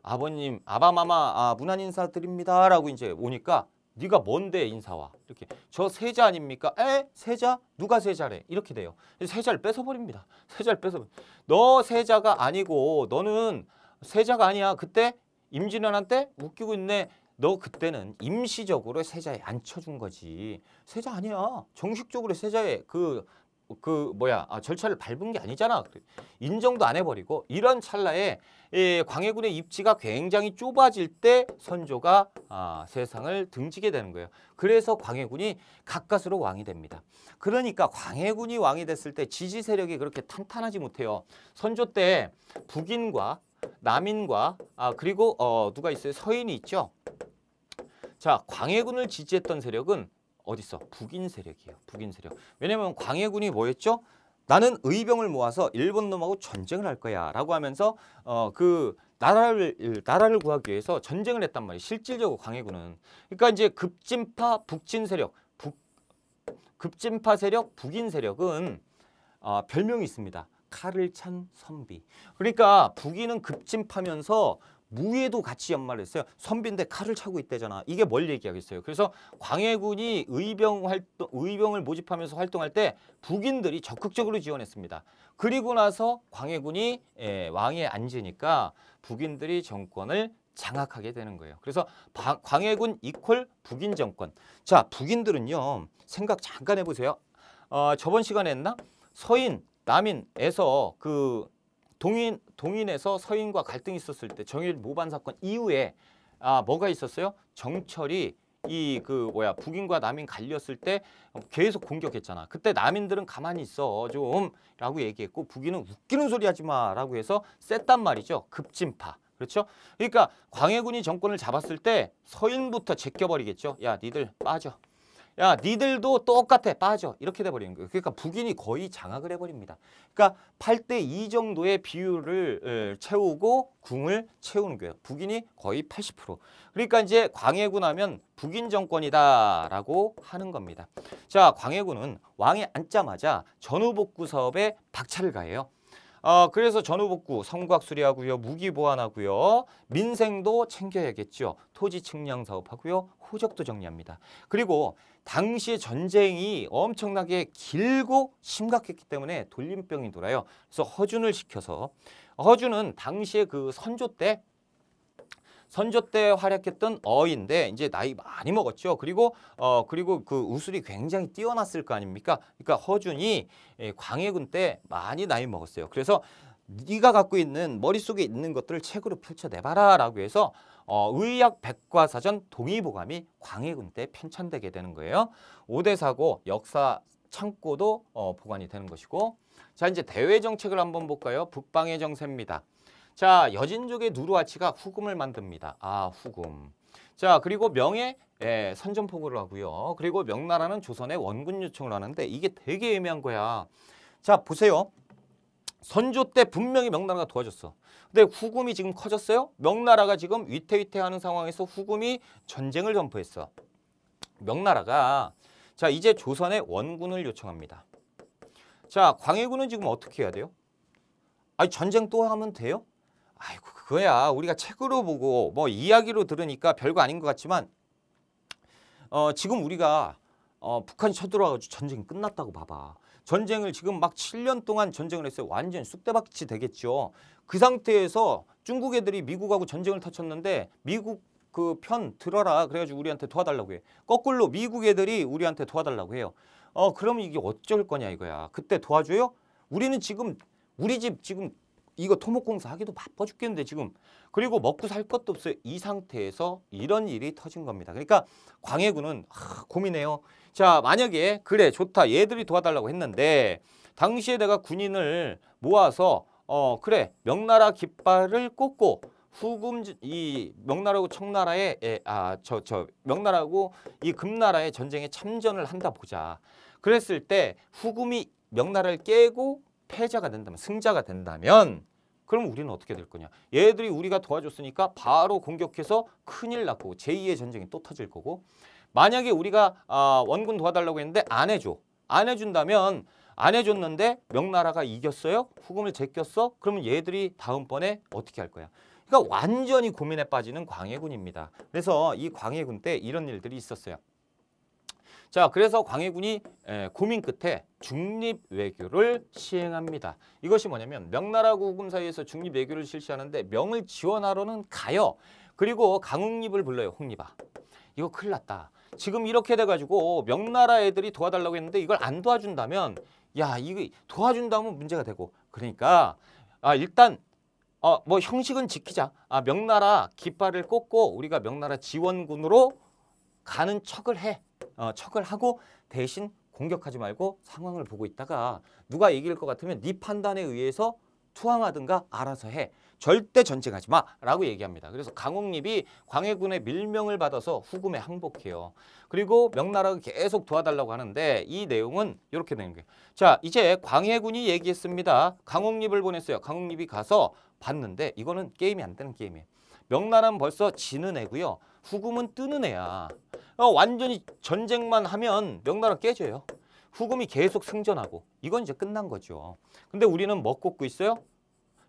아버님, 아바마마 아, 문안 인사드립니다라고 이제 오니까 네가 뭔데 인사와 이렇게 저 세자 아닙니까? 에 세자 누가 세자래 이렇게 돼요. 세자를 뺏어버립니다. 세자를 뺏어. 너 세자가 아니고 너는 세자가 아니야. 그때 임진왜란 때 웃기고 있네. 너 그때는 임시적으로 세자에 앉혀준 거지. 세자 아니야. 정식적으로 세자에 그 그 뭐야 아, 절차를 밟은 게 아니잖아. 인정도 안 해버리고 이런 찰나에 이 광해군의 입지가 굉장히 좁아질 때 선조가 아, 세상을 등지게 되는 거예요. 그래서 광해군이 가까스로 왕이 됩니다. 그러니까 광해군이 왕이 됐을 때 지지 세력이 그렇게 탄탄하지 못해요. 선조 때 북인과 남인과 아 그리고 어 누가 있어요? 서인이 있죠? 자 광해군을 지지했던 세력은 어디 있어? 북인 세력이에요. 북인 세력. 왜냐면 광해군이 뭐였죠? 나는 의병을 모아서 일본 놈하고 전쟁을 할 거야라고 하면서 어 그 나라를 나라를 구하기 위해서 전쟁을 했단 말이에요. 실질적으로 광해군은 그러니까 이제 급진파 북진 세력 북 급진파 세력 북인 세력은 어, 별명이 있습니다. 칼을 찬 선비. 그러니까 북인은 급진파면서 무예도 같이 연말했어요. 선비인데 칼을 차고 있대잖아. 이게 뭘 얘기하겠어요. 그래서 광해군이 의병 활동, 의병을 모집하면서 활동할 때 북인들이 적극적으로 지원했습니다. 그리고 나서 광해군이 예, 왕에 앉으니까 북인들이 정권을 장악하게 되는 거예요. 그래서 바, 광해군 이퀄 북인 정권. 자, 북인들은요. 생각 잠깐 해보세요. 어, 저번 시간에 했나? 서인, 남인에서 그 동인 동인에서 서인과 갈등이 있었을 때 정일 모반 사건 이후에 아 뭐가 있었어요? 정철이 이 그 뭐야 북인과 남인 갈렸을 때 계속 공격했잖아. 그때 남인들은 가만히 있어 좀라고 얘기했고 북인은 웃기는 소리 하지 마라고 해서 셌단 말이죠. 급진파. 그렇죠? 그러니까 광해군이 정권을 잡았을 때 서인부터 제껴버리겠죠. 야 니들 빠져. 야 니들도 똑같아 빠져 이렇게 돼버리는 거예요. 그러니까 북인이 거의 장악을 해버립니다. 그러니까 8대 2 정도의 비율을 채우고 궁을 채우는 거예요. 북인이 거의 80%. 그러니까 이제 광해군 하면 북인 정권이다라고 하는 겁니다. 자 광해군은 왕에 앉자마자 전후복구 사업에 박차를 가해요. 어, 그래서 전후복구, 성곽 수리하고요, 무기 보완하고요, 민생도 챙겨야겠죠. 토지 측량 사업하고요, 호적도 정리합니다. 그리고 당시에 전쟁이 엄청나게 길고 심각했기 때문에 돌림병이 돌아요. 그래서 허준을 시켜서 허준은 당시에 그 선조 때 선조 때 활약했던 어인데 이제 나이 많이 먹었죠. 그리고 어 그리고 그 우술이 굉장히 뛰어났을 거 아닙니까? 그러니까 허준이 예, 광해군 때 많이 나이 먹었어요. 그래서 네가 갖고 있는 머릿속에 있는 것들을 책으로 펼쳐내봐라 라고 해서 어, 의학 백과사전 동의보감이 광해군 때 편찬되게 되는 거예요. 오대사고 역사 창고도 어, 보관이 되는 것이고 자 이제 대외 정책을 한번 볼까요? 북방의 정세입니다. 자 여진족의 누르아치가 후금을 만듭니다. 아 후금. 자 그리고 명예 예, 선전포고를 하고요. 그리고 명나라는 조선에 원군 요청을 하는데 이게 되게 애매한 거야. 자 보세요. 선조 때 분명히 명나라가 도와줬어. 근데 후금이 지금 커졌어요. 명나라가 지금 위태위태하는 상황에서 후금이 전쟁을 선포했어. 명나라가 자 이제 조선에 원군을 요청합니다. 자 광해군은 지금 어떻게 해야 돼요? 아니 전쟁 또 하면 돼요? 아이고 그거야 우리가 책으로 보고 뭐 이야기로 들으니까 별거 아닌 것 같지만 어, 지금 우리가 어, 북한이 쳐들어와가지고 전쟁이 끝났다고 봐봐. 전쟁을 지금 막 7년 동안 전쟁을 했어요. 완전 쑥대밭이 되겠죠. 그 상태에서 중국 애들이 미국하고 전쟁을 터쳤는데 미국 그 편 들어라 그래가지고 우리한테 도와달라고 해. 거꾸로 미국 애들이 우리한테 도와달라고 해요. 어 그러면 이게 어쩔 거냐 이거야. 그때 도와줘요? 우리는 지금 우리 집 지금 이거 토목공사 하기도 바빠 죽겠는데 지금 그리고 먹고 살 것도 없어요. 이 상태에서 이런 일이 터진 겁니다. 그러니까 광해군은 하, 고민해요. 자 만약에 그래 좋다 얘들이 도와달라고 했는데 당시에 내가 군인을 모아서 어 그래 명나라 깃발을 꽂고 후금 이 명나라고 청나라의 아저 저 명나라고 이 금나라의 전쟁에 참전을 한다 보자. 그랬을 때 후금이 명나라를 깨고 패자가 된다면 승자가 된다면 그럼 우리는 어떻게 될 거냐? 얘들이 우리가 도와줬으니까 바로 공격해서 큰일 났고 제2의 전쟁이 또 터질 거고 만약에 우리가 아, 원군 도와달라고 했는데 안 해줘. 안 해준다면 안 해줬는데 명나라가 이겼어요? 후금을 제꼈어? 그러면 얘들이 다음번에 어떻게 할 거야? 그러니까 완전히 고민에 빠지는 광해군입니다. 그래서 이 광해군 때 이런 일들이 있었어요. 자, 그래서 광해군이 고민 끝에 중립 외교를 시행합니다. 이것이 뭐냐면 명나라고 후금 사이에서 중립 외교를 실시하는데 명을 지원하러는 가요. 그리고 강웅립을 불러요. 홍립아. 이거 큰일 났다. 지금 이렇게 돼가지고 명나라 애들이 도와달라고 했는데 이걸 안 도와준다면 야 이거 도와준다면 문제가 되고 그러니까 아 일단 어 뭐 형식은 지키자. 아 명나라 깃발을 꽂고 우리가 명나라 지원군으로 가는 척을 해. 어, 척을 하고 대신 공격하지 말고 상황을 보고 있다가 누가 이길 것 같으면 네 판단에 의해서 투항하든가 알아서 해. 절대 전쟁하지 마라고 얘기합니다. 그래서 강홍립이 광해군의 밀명을 받아서 후금에 항복해요. 그리고 명나라가 계속 도와달라고 하는데 이 내용은 이렇게 되는 거예요. 자 이제 광해군이 얘기했습니다. 강홍립을 보냈어요. 강홍립이 가서 봤는데 이거는 게임이 안 되는 게임이에요. 명나라는 벌써 지는 애고요. 후금은 뜨는 애야. 어, 완전히 전쟁만 하면 명나라 깨져요. 후금이 계속 승전하고 이건 이제 끝난 거죠. 근데 우리는 뭐 꼽고 있어요?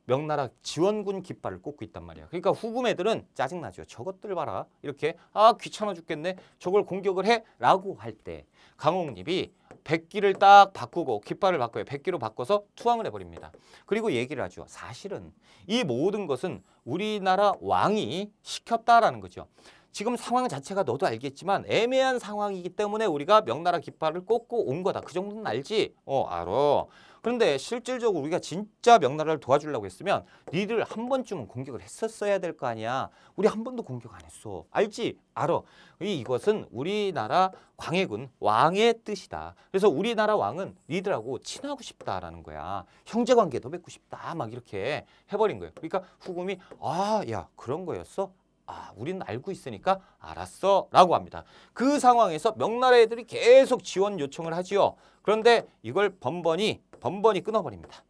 명나라 지원군 깃발을 꽂고 있단 말이야. 그러니까 후금 애들은 짜증나죠. 저것들 봐라. 이렇게 아 귀찮아 죽겠네. 저걸 공격을 해. 라고 할 때 강홍립이 백기를 딱 바꾸고 깃발을 바꿔요. 백기로 바꿔서 투항을 해버립니다. 그리고 얘기를 하죠. 사실은 이 모든 것은 우리나라 왕이 시켰다라는 거죠. 지금 상황 자체가 너도 알겠지만 애매한 상황이기 때문에 우리가 명나라 깃발을 꽂고 온 거다. 그 정도는 알지? 어, 알아. 그런데 실질적으로 우리가 진짜 명나라를 도와주려고 했으면 니들 한 번쯤은 공격을 했었어야 될 거 아니야. 우리 한 번도 공격 안 했어. 알지? 알아. 이것은 우리나라 광해군 왕의 뜻이다. 그래서 우리나라 왕은 니들하고 친하고 싶다라는 거야. 형제 관계도 맺고 싶다. 막 이렇게 해버린 거예요. 그러니까 후금이 아, 야 그런 거였어? 아, 우리는 알고 있으니까 알았어 라고 합니다. 그 상황에서 명나라 애들이 계속 지원 요청을 하지요. 그런데 이걸 번번이 번번이 끊어버립니다.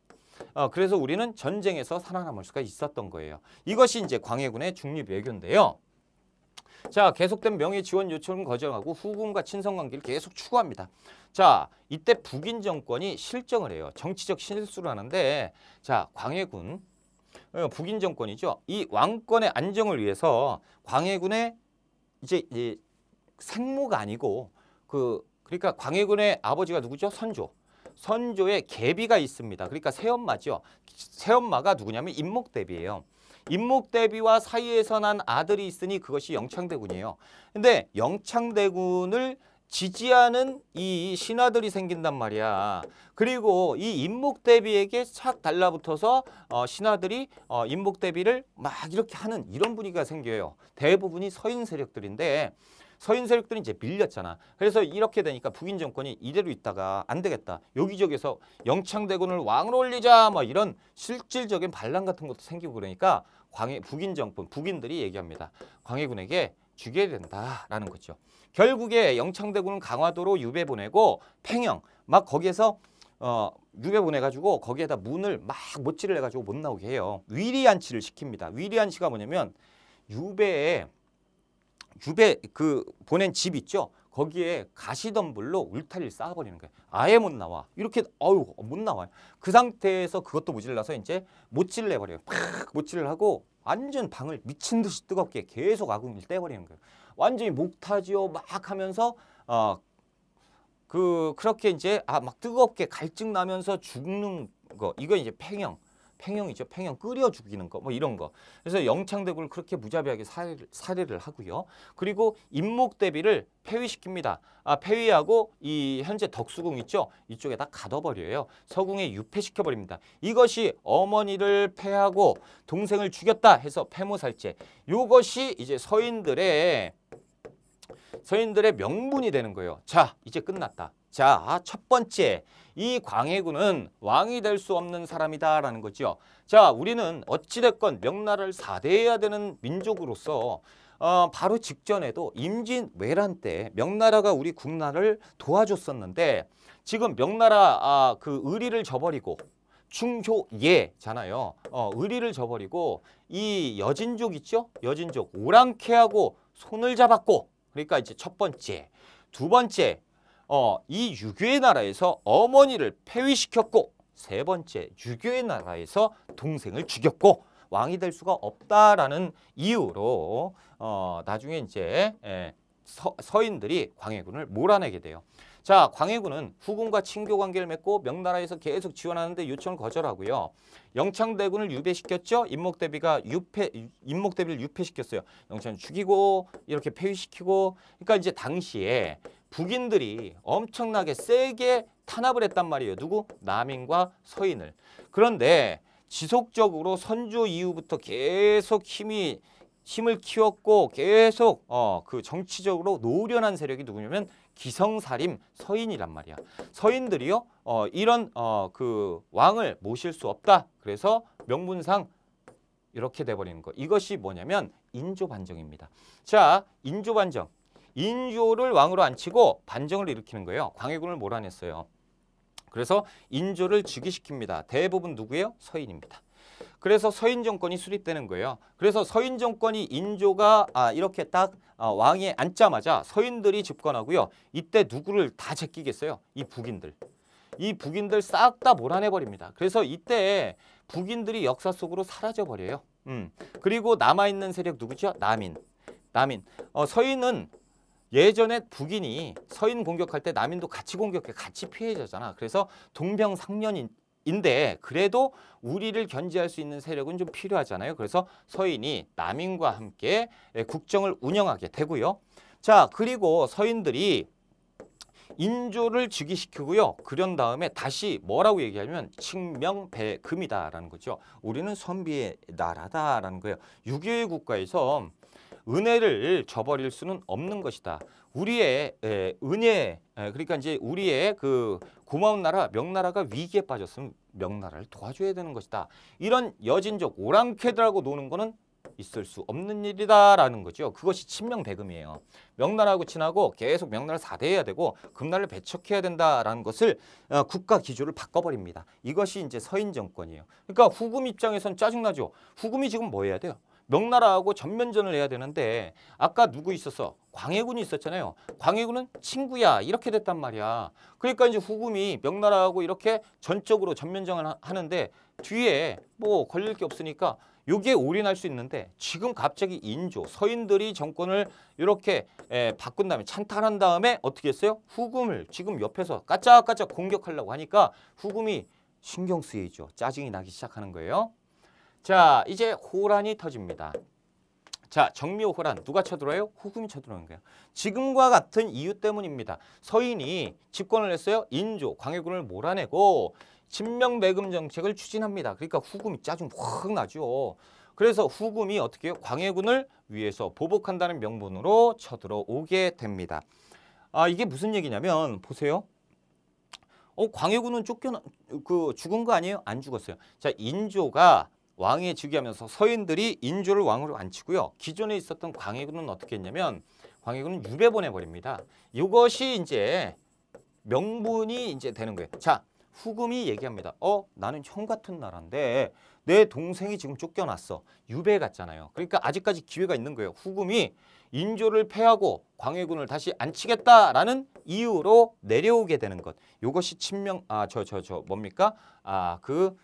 어, 그래서 우리는 전쟁에서 살아남을 수가 있었던 거예요. 이것이 이제 광해군의 중립 외교인데요. 자, 계속된 명예 지원 요청을 거절하고 후금과 친선 관계를 계속 추구합니다. 자, 이때 북인 정권이 실정을 해요. 정치적 실수를 하는데 자, 광해군 어, 북인 정권이죠. 이 왕권의 안정을 위해서 광해군의 이제, 이제 생모가 아니고 그 그러니까 광해군의 아버지가 누구죠? 선조. 선조의 계비가 있습니다. 그러니까 새엄마죠. 새엄마가 누구냐면 임목대비예요. 임목대비와 사이에서 난 아들이 있으니 그것이 영창대군이에요. 근데 영창대군을 지지하는 이 신하들이 생긴단 말이야. 그리고 이 임목대비에게 착 달라붙어서 어, 신하들이 어, 임목대비를 막 이렇게 하는 이런 분위기가 생겨요. 대부분이 서인 세력들인데 서인 세력들이 이제 밀렸잖아. 그래서 이렇게 되니까 북인 정권이 이대로 있다가 안 되겠다. 여기저기서 영창대군을 왕으로 올리자 뭐 이런 실질적인 반란 같은 것도 생기고 그러니까 광해 북인 정권 북인들이 얘기합니다. 광해군에게 죽여야 된다라는 거죠. 결국에 영창대군은 강화도로 유배 보내고 팽영 막 거기에서 어, 유배 보내가지고 거기에다 문을 막 못질을 해가지고 못 나오게 해요. 위리안치를 시킵니다. 위리안치가 뭐냐면 유배에 유배 그 보낸 집 있죠. 거기에 가시덤불로 울타리를 쌓아버리는 거예요. 아예 못 나와. 이렇게 어유 못 나와요. 그 상태에서 그것도 모질라서 이제 못질을 해버려요. 팍 못질을 하고 완전 방을 미친 듯이 뜨겁게 계속 아궁이를 떼버리는 거예요. 완전히 목타지요 막 하면서 어 그 그렇게 이제 아 막 뜨겁게 갈증 나면서 죽는 거 이거 이제 팽형 팽형이죠. 팽형 끓여 죽이는 거. 뭐 이런 거. 그래서 영창대군을 그렇게 무자비하게 살해를, 살해를 하고요. 그리고 임목 대비를 폐위시킵니다. 아 폐위하고 이 현재 덕수궁 있죠? 이쪽에다 가둬버려요. 서궁에 유폐시켜 버립니다. 이것이 어머니를 패하고 동생을 죽였다 해서 폐모살제. 이것이 이제 서인들의 서인들의 명분이 되는 거예요. 자, 이제 끝났다. 자, 첫 번째. 이 광해군은 왕이 될 수 없는 사람이다 라는 거죠. 자, 우리는 어찌됐건 명나라를 사대해야 되는 민족으로서 어, 바로 직전에도 임진왜란 때 명나라가 우리 국나라를 도와줬었는데 지금 명나라 아, 그 의리를 저버리고 충효예잖아요. 어, 의리를 저버리고 이 여진족 있죠? 여진족 오랑캐하고 손을 잡았고 그러니까 이제 첫 번째, 두 번째, 어, 이 유교의 나라에서 어머니를 폐위시켰고 세 번째, 유교의 나라에서 동생을 죽였고 왕이 될 수가 없다라는 이유로 어, 나중에 이제 예, 서, 서인들이 광해군을 몰아내게 돼요. 자, 광해군은 후금과 친교 관계를 맺고 명나라에서 계속 지원하는데 요청을 거절하고요. 영창대군을 유배시켰죠. 임목대비가 유폐 임목대비를 유폐시켰어요. 영창 죽이고 이렇게 폐위시키고 그러니까 이제 당시에 북인들이 엄청나게 세게 탄압을 했단 말이에요. 누구? 남인과 서인을. 그런데 지속적으로 선조 이후부터 계속 힘이 힘을 키웠고 계속 어, 그 정치적으로 노련한 세력이 누구냐면 기성사림 서인이란 말이야. 서인들이요 어, 이런 어, 그 왕을 모실 수 없다. 그래서 명분상 이렇게 돼버리는 거. 이것이 뭐냐면 인조 반정입니다. 자, 인조 반정. 인조를 왕으로 앉히고 반정을 일으키는 거예요. 광해군을 몰아냈어요. 그래서 인조를 즉위시킵니다. 대부분 누구예요? 서인입니다. 그래서 서인 정권이 수립되는 거예요. 그래서 서인 정권이 인조가 아, 이렇게 딱 아, 왕에 앉자마자 서인들이 집권하고요. 이때 누구를 다 제끼겠어요? 이 북인들. 이 북인들 싹 다 몰아내 버립니다. 그래서 이때 북인들이 역사 속으로 사라져 버려요. 음. 그리고 남아 있는 세력 누구죠? 남인. 남인. 어, 서인은 예전에 북인이 서인 공격할 때 남인도 같이 공격해 같이 피해자잖아. 그래서 동병상련인데 그래도 우리를 견제할 수 있는 세력은 좀 필요하잖아요. 그래서 서인이 남인과 함께 국정을 운영하게 되고요. 자 그리고 서인들이 인조를 즉위시키고요. 그런 다음에 다시 뭐라고 얘기하면 칙명배금이다라는 거죠. 우리는 선비의 나라다라는 거예요. 6.25 국가에서 은혜를 저버릴 수는 없는 것이다. 우리의 에, 은혜, 에, 그러니까 이제 우리의 그 고마운 나라, 명나라가 위기에 빠졌으면 명나라를 도와줘야 되는 것이다. 이런 여진족 오랑캐들하고 노는 거는 있을 수 없는 일이다라는 거죠. 그것이 친명배금이에요. 명나라하고 친하고 계속 명나라를 사대해야 되고 금나라를 배척해야 된다라는 것을 어, 국가 기조를 바꿔버립니다. 이것이 이제 서인 정권이에요. 그러니까 후금 입장에선 짜증나죠. 후금이 지금 뭐 해야 돼요? 명나라하고 전면전을 해야 되는데 아까 누구 있었어? 광해군이 있었잖아요. 광해군은 친구야 이렇게 됐단 말이야. 그러니까 이제 후금이 명나라하고 이렇게 전적으로 전면전을 하는데 뒤에 뭐 걸릴 게 없으니까 여기에 올인할 수 있는데 지금 갑자기 인조 서인들이 정권을 이렇게 에, 바꾼 다음에 찬탈한 다음에 어떻게 했어요? 후금을 지금 옆에서 까짝까짝 공격하려고 하니까 후금이 신경 쓰이죠. 짜증이 나기 시작하는 거예요. 자, 이제 호란이 터집니다. 자, 정미호 호란 누가 쳐들어요? 후금이 쳐들어오는 거예요. 지금과 같은 이유 때문입니다. 서인이 집권을 했어요. 인조, 광해군을 몰아내고 친명매금 정책을 추진합니다. 그러니까 후금이 짜증 확 나죠. 그래서 후금이 어떻게 해요? 광해군을 위해서 보복한다는 명분으로 쳐들어오게 됩니다. 아, 이게 무슨 얘기냐면 보세요. 어, 광해군은 쫓겨 그 죽은 거 아니에요? 안 죽었어요. 자, 인조가 왕에 즉위하면서 서인들이 인조를 왕으로 앉히고요. 기존에 있었던 광해군은 어떻게 했냐면 광해군은 유배 보내버립니다. 이것이 이제 명분이 이제 되는 거예요. 자, 후금이 얘기합니다. 어, 나는 형 같은 나라인데 내 동생이 지금 쫓겨났어. 유배 갔잖아요. 그러니까 아직까지 기회가 있는 거예요. 후금이 인조를 패하고 광해군을 다시 앉히겠다라는 이유로 내려오게 되는 것. 이것이 친명 아 저 저 저 뭡니까? 아그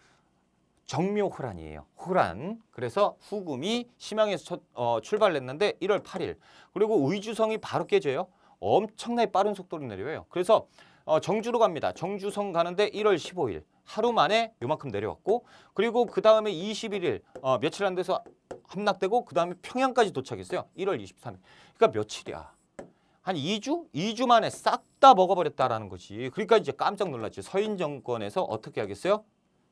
정묘 호란이에요. 호란. 그래서 후금이 심양에서 첫, 어, 출발을 했는데 1월 8일. 그리고 의주성이 바로 깨져요. 엄청나게 빠른 속도로 내려요. 그래서 어, 정주로 갑니다. 정주성 가는데 1월 15일. 하루 만에 요만큼 내려왔고 그리고 그 다음에 21일 어, 며칠 안 돼서 함락되고 그 다음에 평양까지 도착했어요. 1월 23일. 그러니까 며칠이야. 한 2주? 2주 만에 싹 다 먹어버렸다라는 거지. 그러니까 이제 깜짝 놀랐지. 서인 정권에서 어떻게 하겠어요?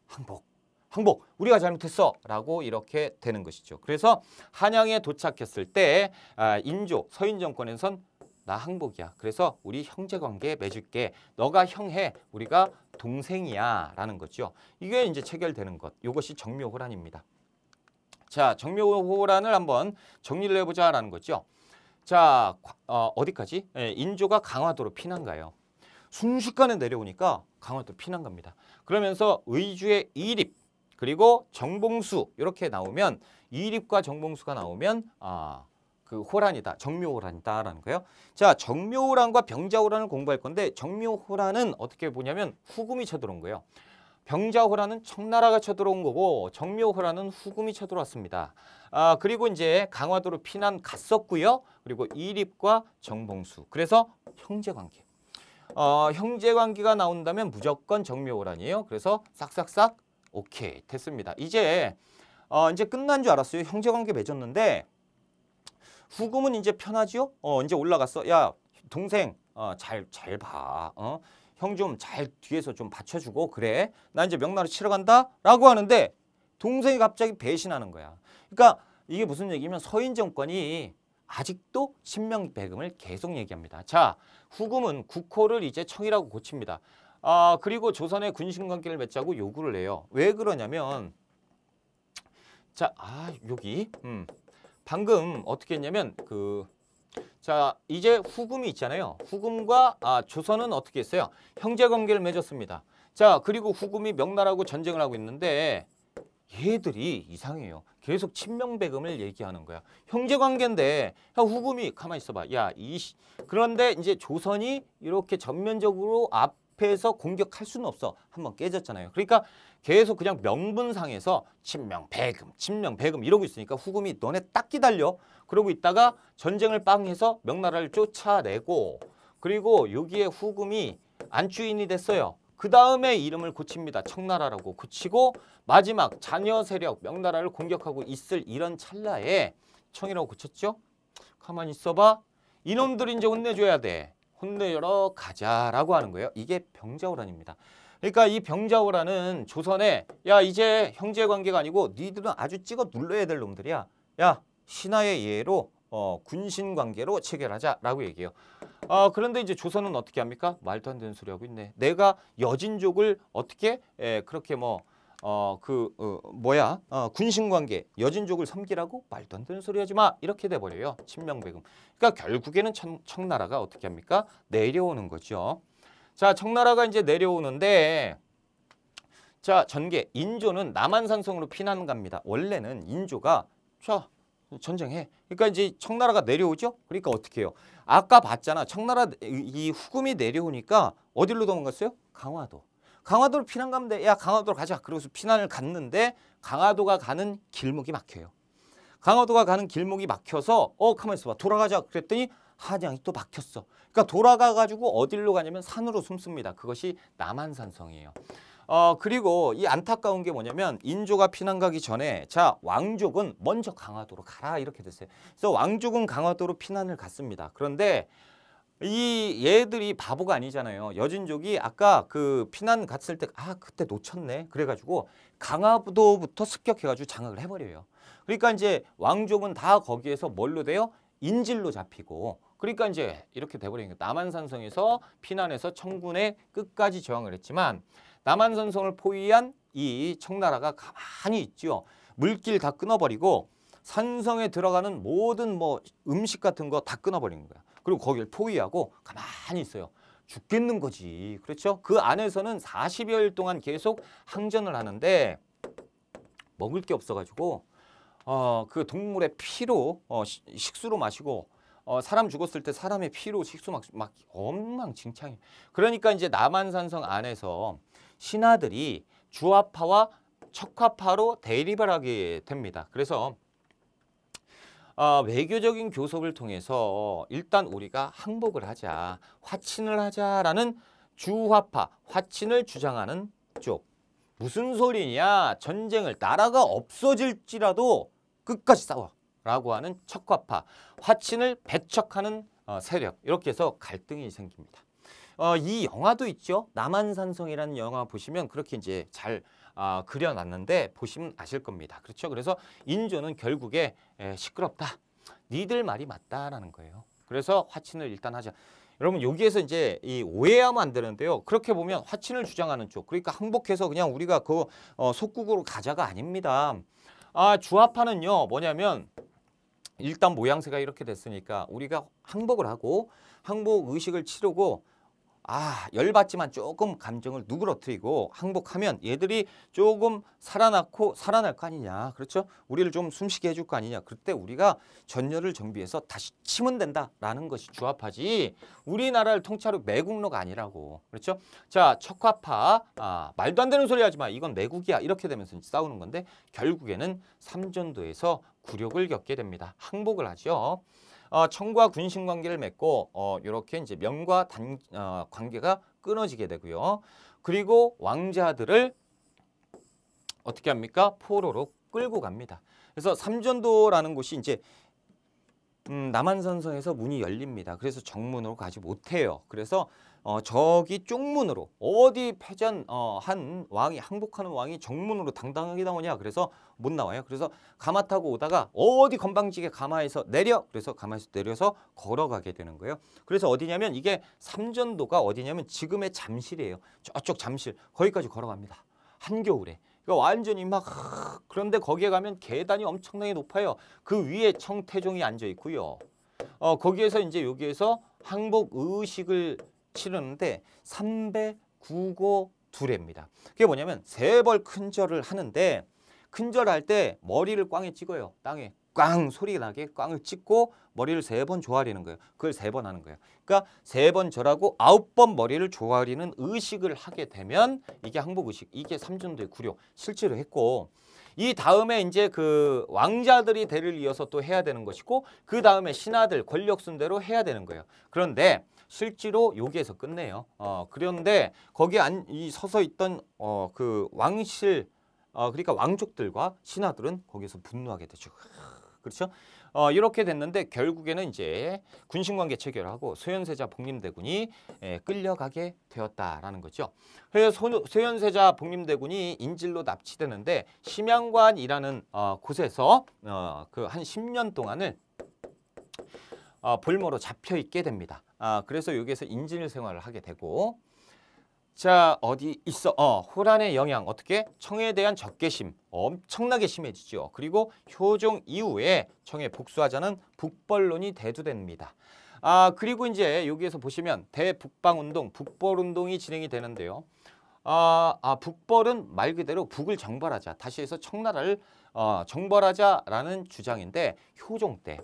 항복. 항복 우리가 잘못했어 라고 이렇게 되는 것이죠. 그래서 한양에 도착했을 때 아, 인조 서인 정권에선 나 항복이야. 그래서 우리 형제관계 맺을게. 너가 형해. 우리가 동생이야. 라는 거죠. 이게 이제 체결되는 것. 이것이 정묘호란입니다. 자, 정묘호란을 한번 정리를 해보자라는 거죠. 자, 어, 어디까지? 예, 인조가 강화도로 피난 가요. 순식간에 내려오니까 강화도 피난 갑니다. 그러면서 의주의 이립, 그리고 정봉수 이렇게 나오면 이립과 정봉수가 나오면 아, 그 호란이다. 정묘호란이다라는 거예요. 자, 정묘호란과 병자호란을 공부할 건데 정묘호란은 어떻게 보냐면 후금이 쳐들어온 거예요. 병자호란은 청나라가 쳐들어온 거고 정묘호란은 후금이 쳐들어왔습니다. 아, 그리고 이제 강화도로 피난 갔었고요. 그리고 이립과 정봉수. 그래서 형제관계. 어, 형제관계가 나온다면 무조건 정묘호란이에요. 그래서 싹싹싹 오케이 됐습니다. 이제 어, 이제 끝난 줄 알았어요. 형제관계 맺었는데 후금은 이제 편하지요? 어, 이제 올라갔어. 야 동생 어, 잘 잘 봐. 어? 형 좀 잘 뒤에서 좀 받쳐주고 그래. 나 이제 명나라 치러 간다 라고 하는데 동생이 갑자기 배신하는 거야. 그러니까 이게 무슨 얘기냐면 서인 정권이 아직도 신명배금을 계속 얘기합니다. 자, 후금은 국호를 이제 청이라고 고칩니다. 아 그리고 조선의 군신 관계를 맺자고 요구를 해요. 왜 그러냐면 자, 아 여기 음. 방금 어떻게 했냐면 그 자, 이제 후금이 있잖아요. 후금과 아, 조선은 어떻게 했어요? 형제 관계를 맺었습니다. 자, 그리고 후금이 명나라하고 전쟁을 하고 있는데 얘들이 이상해요. 계속 친명배금을 얘기하는 거야. 형제 관계인데 야, 후금이 가만히 있어봐. 야, 이 시- 그런데 이제 조선이 이렇게 전면적으로 앞 에서 공격할 수는 없어. 한번 깨졌잖아요. 그러니까 계속 그냥 명분상에서 친명 배금, 친명 배금 이러고 있으니까 후금이 너네 딱 기다려. 그러고 있다가 전쟁을 빵 해서 명나라를 쫓아내고 그리고 여기에 후금이 안주인이 됐어요. 그 다음에 이름을 고칩니다. 청나라라고 고치고 마지막 자녀 세력 명나라를 공격하고 있을 이런 찰나에 청이라고 고쳤죠. 가만히 있어봐. 이놈들 이제 혼내줘야 돼. 혼내러 가자라고 하는 거예요. 이게 병자호란입니다. 그러니까 이 병자호란은 조선에 야 이제 형제 관계가 아니고 니들은 아주 찍어 눌러야 될 놈들이야. 야 신하의 예로 어, 군신 관계로 체결하자라고 얘기해요. 아 그런데 이제 조선은 어떻게 합니까? 말도 안 되는 소리 하고 있네. 내가 여진족을 어떻게 에, 그렇게 뭐 어 그 어, 뭐야 어, 군신 관계 여진족을 섬기라고 말도 안 되는 소리 하지 마 이렇게 돼 버려요 친명배금. 그러니까 결국에는 청, 청나라가 어떻게 합니까? 내려오는 거죠. 자 청나라가 이제 내려오는데 자 전개 인조는 남한산성으로 피난 갑니다. 원래는 인조가 자 전쟁해. 그러니까 이제 청나라가 내려오죠. 그러니까 어떻게 해요? 아까 봤잖아. 청나라 이- 이 후금이 내려오니까 어디로 도망갔어요? 강화도. 강화도로 피난 가면 돼. 야 강화도로 가자. 그러고서 피난을 갔는데 강화도가 가는 길목이 막혀요. 강화도가 가는 길목이 막혀서 어 가만 있어봐 돌아가자 그랬더니 한양이 또 막혔어. 그러니까 돌아가 가지고 어디로 가냐면 산으로 숨습니다. 그것이 남한산성이에요. 어 그리고 이 안타까운 게 뭐냐면 인조가 피난 가기 전에 자 왕족은 먼저 강화도로 가라 이렇게 됐어요. 그래서 왕족은 강화도로 피난을 갔습니다. 그런데 이 얘들이 바보가 아니잖아요. 여진족이 아까 그 피난 갔을 때 아 그때 놓쳤네. 그래가지고 강화도부터 습격해가지고 장악을 해버려요. 그러니까 이제 왕족은 다 거기에서 뭘로 돼요? 인질로 잡히고 그러니까 이제 이렇게 거예요. 남한산성에서 피난해서 청군의 끝까지 저항을 했지만 남한산성을 포위한 이 청나라가 가만히 있죠. 물길 다 끊어버리고 산성에 들어가는 모든 뭐 음식 같은 거 다 끊어버리는 거야. 그리고 거기를 포위하고 가만히 있어요. 죽겠는 거지. 그렇죠? 그 안에서는 40여일 동안 계속 항전을 하는데 먹을 게 없어가지고 어, 그 동물의 피로 어, 시- 식수로 마시고 어, 사람 죽었을 때 사람의 피로 식수 막, 막 엉망진창이. 그러니까 이제 남한산성 안에서 신하들이 주화파와 척화파로 대립을 하게 됩니다. 그래서 어, 외교적인 교섭을 통해서 일단 우리가 항복을 하자, 화친을 하자라는 주화파, 화친을 주장하는 쪽. 무슨 소리냐? 전쟁을 나라가 없어질지라도 끝까지 싸워 라고 하는 척화파, 화친을 배척하는 어, 세력 이렇게 해서 갈등이 생깁니다. 어, 이 영화도 있죠. 남한산성이라는 영화 보시면 그렇게 이제 잘 아, 그려놨는데 보시면 아실 겁니다. 그렇죠? 그래서 인조는 결국에 에, 시끄럽다. 니들 말이 맞다라는 거예요. 그래서 화친을 일단 하자. 여러분 여기에서 이제 이 오해하면 안 되는데요. 그렇게 보면 화친을 주장하는 쪽, 그러니까 항복해서 그냥 우리가 그 어, 속국으로 가자가 아닙니다. 아 주화파는요 뭐냐면 일단 모양새가 이렇게 됐으니까 우리가 항복을 하고 항복 의식을 치르고 아 열받지만 조금 감정을 누그러뜨리고 항복하면 얘들이 조금 살아났고 살아날 거 아니냐. 그렇죠? 우리를 좀 숨쉬게 해줄 거 아니냐. 그때 우리가 전열을 정비해서 다시 치면 된다라는 것이 주화파지. 우리나라를 통째로 매국노가 아니라고. 그렇죠? 자 척화파. 아 말도 안 되는 소리 하지 마. 이건 매국이야. 이렇게 되면서 싸우는 건데 결국에는 삼전도에서 굴욕을 겪게 됩니다. 항복을 하죠. 어, 청과 군신 관계를 맺고 어, 이렇게 이제 명과 단 어, 관계가 끊어지게 되고요. 그리고 왕자들을 어떻게 합니까? 포로로 끌고 갑니다. 그래서 삼전도라는 곳이 이제 음, 남한산성에서 문이 열립니다. 그래서 정문으로 가지 못해요. 그래서 어, 저기 쪽문으로 어디 패전 어, 한 왕이 항복하는 왕이 정문으로 당당하게 나오냐 그래서 못 나와요. 그래서 가마 타고 오다가 어디 건방지게 가마에서 내려 그래서 가마에서 내려서 걸어가게 되는 거예요. 그래서 어디냐면 이게 삼전도가 어디냐면 지금의 잠실이에요. 저쪽 잠실 거기까지 걸어갑니다. 한겨울에 그러니까 완전히 막 하, 그런데 거기에 가면 계단이 엄청나게 높아요. 그 위에 청태종이 앉아 있고요. 어 거기에서 이제 여기에서 항복 의식을 치르는데 삼배 구고 두례입니다. 그게 뭐냐면 세 벌 큰절을 하는데 큰절할 때 머리를 꽝에 찍어요. 땅에 꽝 소리 나게 꽝을 찍고 머리를 세 번 조아리는 거예요. 그걸 세 번 하는 거예요. 그러니까 세 번 절하고 아홉 번 머리를 조아리는 의식을 하게 되면 이게 항복 의식, 이게 삼전도의 구려 실제로 했고 이 다음에 이제 그 왕자들이 대를 이어서 또 해야 되는 것이고 그 다음에 신하들 권력 순대로 해야 되는 거예요. 그런데 실제로 여기에서 끝내요. 어 그런데 거기에 안, 이 서서 있던 어 그 왕실 어 그러니까 왕족들과 신하들은 거기서 분노하게 되죠. 그렇죠? 어, 이렇게 됐는데 결국에는 이제 군신관계 체결하고 소현세자 복림대군이 에, 끌려가게 되었다라는 거죠. 그래서 소, 소현세자 복림대군이 인질로 납치되는데 심양관이라는 어, 곳에서 어, 그 한 10년 동안을 어, 볼모로 잡혀 있게 됩니다. 아, 그래서 여기에서 인질 생활을 하게 되고 자 어디 있어? 어 호란의 영향. 어떻게? 청에 대한 적개심. 엄청나게 심해지죠. 그리고 효종 이후에 청에 복수하자는 북벌론이 대두됩니다. 아 그리고 이제 여기에서 보시면 대북방운동 북벌운동이 진행이 되는데요. 아, 아 북벌은 말 그대로 북을 정벌하자. 다시 해서 청나라를 어, 정벌하자라는 주장인데 효종 때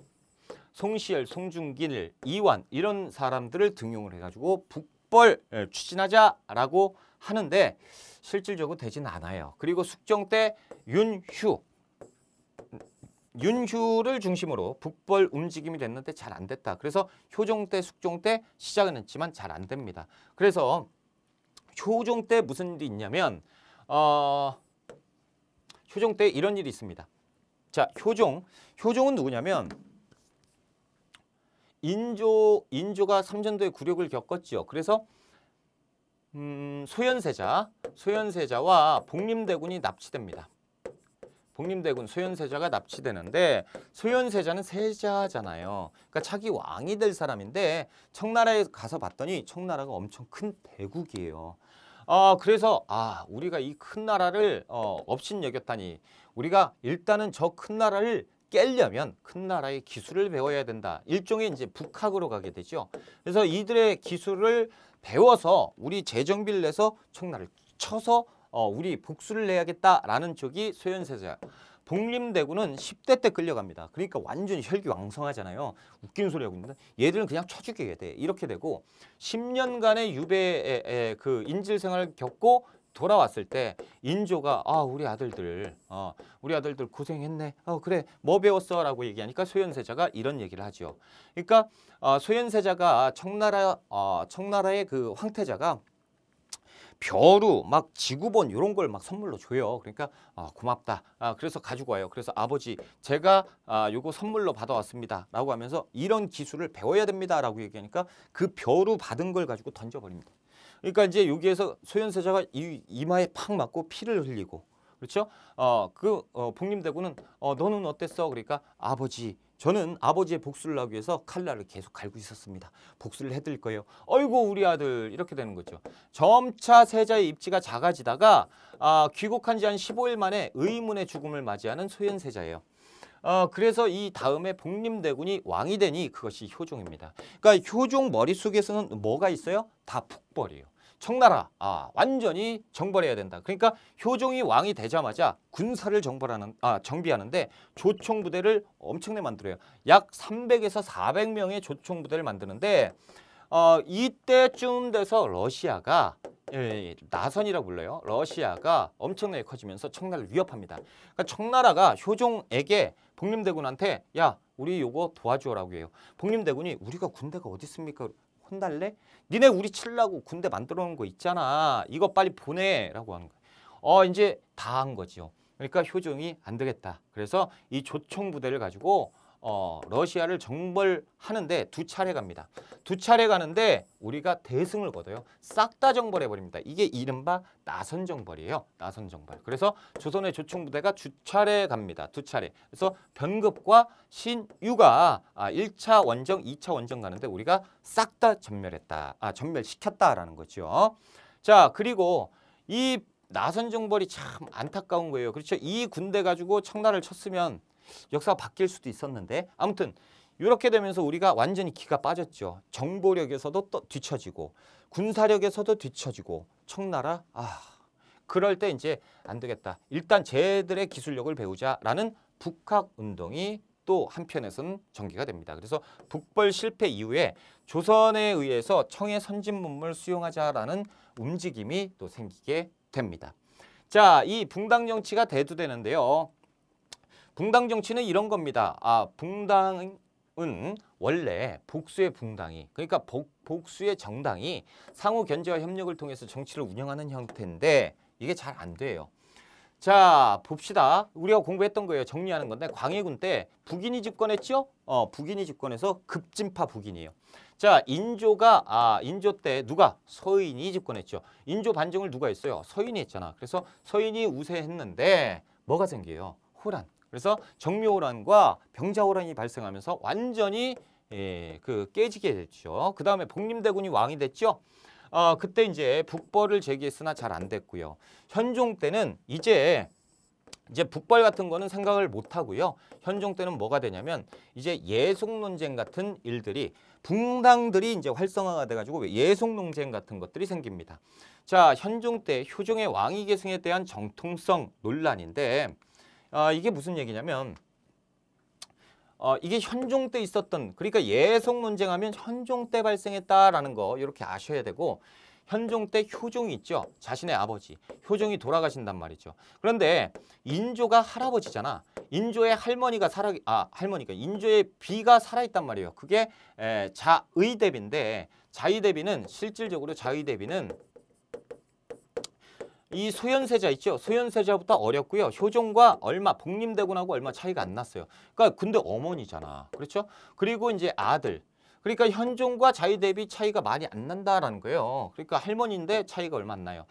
송시열, 송중길, 이완 이런 사람들을 등용을 해가지고 북 적벌 예, 추진하자라고 하는데 실질적으로 되진 않아요. 그리고 숙정 때 윤휴 윤휴를 중심으로 북벌 움직임이 됐는데 잘 안 됐다. 그래서 효종 때 숙종 때 시작은 했지만 잘 안 됩니다. 그래서 효종 때 무슨 일이 있냐면 어, 효종 때 이런 일이 있습니다. 자, 효종. 효종은 누구냐면 인조 인조가 삼전도의 굴욕을 겪었지요. 그래서 음, 소현세자, 소현세자와 복림대군이 납치됩니다. 복림대군 소현세자가 납치되는데 소현세자는 세자잖아요. 그러니까 자기 왕이 될 사람인데 청나라에 가서 봤더니 청나라가 엄청 큰 대국이에요. 아 그래서 아 우리가 이 큰 나라를 어, 업신 여겼다니 우리가 일단은 저 큰 나라를 깰려면 큰 나라의 기술을 배워야 된다. 일종의 이제 북학으로 가게 되죠. 그래서 이들의 기술을 배워서 우리 재정비를 내서 청나를 쳐서 어, 우리 복수를 내야겠다라는 쪽이 소현세자. 복림대군은 10대 때 끌려갑니다. 그러니까 완전히 혈기왕성하잖아요. 웃기는 소리 하고 있는데 얘들은 그냥 쳐 죽여야 돼. 이렇게 되고 10년간의 유배의 그 인질 생활을 겪고 돌아왔을 때 인조가 아 우리 아들들 어 우리 아들들 고생했네 어 그래 뭐 배웠어 라고 얘기하니까 소현세자가 이런 얘기를 하죠 그러니까 어, 소현세자가 청나라 어, 청나라의 그 황태자가 벼루 막 지구본 이런 걸 막 선물로 줘요. 그러니까 아, 고맙다. 아, 그래서 가지고 와요. 그래서 아버지 제가 아, 요거 선물로 받아왔습니다.라고 하면서 이런 기술을 배워야 됩니다.라고 얘기하니까 그 벼루 받은 걸 가지고 던져버립니다. 그러니까 이제 여기에서 소현세자가 이, 이마에 팍 맞고 피를 흘리고 그렇죠? 어, 그 어, 복림대군은 어, 너는 어땠어? 그러니까 아버지 저는 아버지의 복수를 하기 위해서 칼날을 계속 갈고 있었습니다. 복수를 해드릴 거예요. 어이구 우리 아들 이렇게 되는 거죠. 점차 세자의 입지가 작아지다가 아, 귀국한 지 한 15일 만에 의문의 죽음을 맞이하는 소현세자예요. 어, 그래서 이 다음에 복림대군이 왕이 되니 그것이 효종입니다. 그러니까 효종 머릿속에서는 뭐가 있어요? 다 북벌이에요. 청나라 아 완전히 정벌해야 된다. 그러니까 효종이 왕이 되자마자 군사를 정벌하는 아 정비하는데 조총 부대를 엄청나게 만들어요. 약 300에서 400명의 조총 부대를 만드는데 어 이때쯤 돼서 러시아가 예, 예, 나선이라고 불러요. 러시아가 엄청나게 커지면서 청나라를 위협합니다. 그러니까 청나라가 효종에게 복림대군한테 야 우리 요거 도와줘라고 해요. 복림대군이 우리가 군대가 어디 있습니까? 혼날래? 니네 우리 칠라고 군대 만들어 놓은 거 있잖아. 이거 빨리 보내라고 하는 거예요. 어 이제 다 한 거죠. 그러니까 효종이 안 되겠다. 그래서 이 조총 부대를 가지고 어, 러시아를 정벌하는데 두 차례 갑니다. 두 차례 가는데 우리가 대승을 거둬요. 싹 다 정벌해버립니다. 이게 이른바 나선 정벌이에요. 나선 정벌. 그래서 조선의 조총부대가 두 차례 갑니다. 두 차례. 그래서 변급과 신유가 아, 1차 원정, 2차 원정 가는데 우리가 싹 다 전멸했다. 아, 전멸시켰다라는 거죠. 자, 그리고 이 나선 정벌이 참 안타까운 거예요. 그렇죠. 이 군대 가지고 청나라를 쳤으면 역사가 바뀔 수도 있었는데 아무튼 이렇게 되면서 우리가 완전히 기가 빠졌죠. 정보력에서도 또 뒤처지고 군사력에서도 뒤처지고 청나라 아 그럴 때 이제 안 되겠다. 일단 쟤들의 기술력을 배우자라는 북학 운동이 또 한편에서는 전개가 됩니다. 그래서 북벌 실패 이후에 조선에 의해서 청의 선진문물 수용하자라는 움직임이 또 생기게 됩니다. 자, 이 붕당 정치가 대두되는데요. 붕당 정치는 이런 겁니다. 아, 붕당은 원래 복수의 붕당이 그러니까 복, 복수의 정당이 상호 견제와 협력을 통해서 정치를 운영하는 형태인데 이게 잘 안 돼요. 자 봅시다. 우리가 공부했던 거예요. 정리하는 건데 광해군 때 북인이 집권했죠? 어 북인이 집권해서 급진파 북인이에요. 자 인조가 아 인조 때 누가 서인이 집권했죠. 인조 반정을 누가 했어요? 서인이 했잖아. 그래서 서인이 우세했는데 뭐가 생겨요? 호란. 그래서 정묘호란과 병자호란이 발생하면서 완전히 예, 그 깨지게 됐죠. 그 다음에 복림대군이 왕이 됐죠. 어, 그때 이제 북벌을 제기했으나 잘 안 됐고요. 현종 때는 이제 이제 북벌 같은 거는 생각을 못 하고요. 현종 때는 뭐가 되냐면 이제 예속 논쟁 같은 일들이 붕당들이 이제 활성화가 돼가지고 예속 논쟁 같은 것들이 생깁니다. 자, 현종 때 효종의 왕위 계승에 대한 정통성 논란인데 어, 이게 무슨 얘기냐면 어, 이게 현종 때 있었던 그러니까 예속 논쟁하면 현종 때 발생했다라는 거 이렇게 아셔야 되고 현종 때 효종이 있죠. 자신의 아버지 효종이 돌아가신단 말이죠. 그런데 인조가 할아버지잖아. 인조의 할머니가 살아 아 할머니가 인조의 비가 살아 있단 말이에요. 그게 에, 자의대비인데 자의대비는 실질적으로 자의대비는 이 소현세자 있죠. 소현세자부터 어렸고요. 효종과 얼마 복림대군하고 얼마 차이가 안 났어요. 그러니까 근데 어머니잖아. 그렇죠? 그리고 이제 아들. 그러니까 현종과 자의 대비 차이가 많이 안 난다라는 거예요. 그러니까 할머니인데 차이가 얼마 안 나요.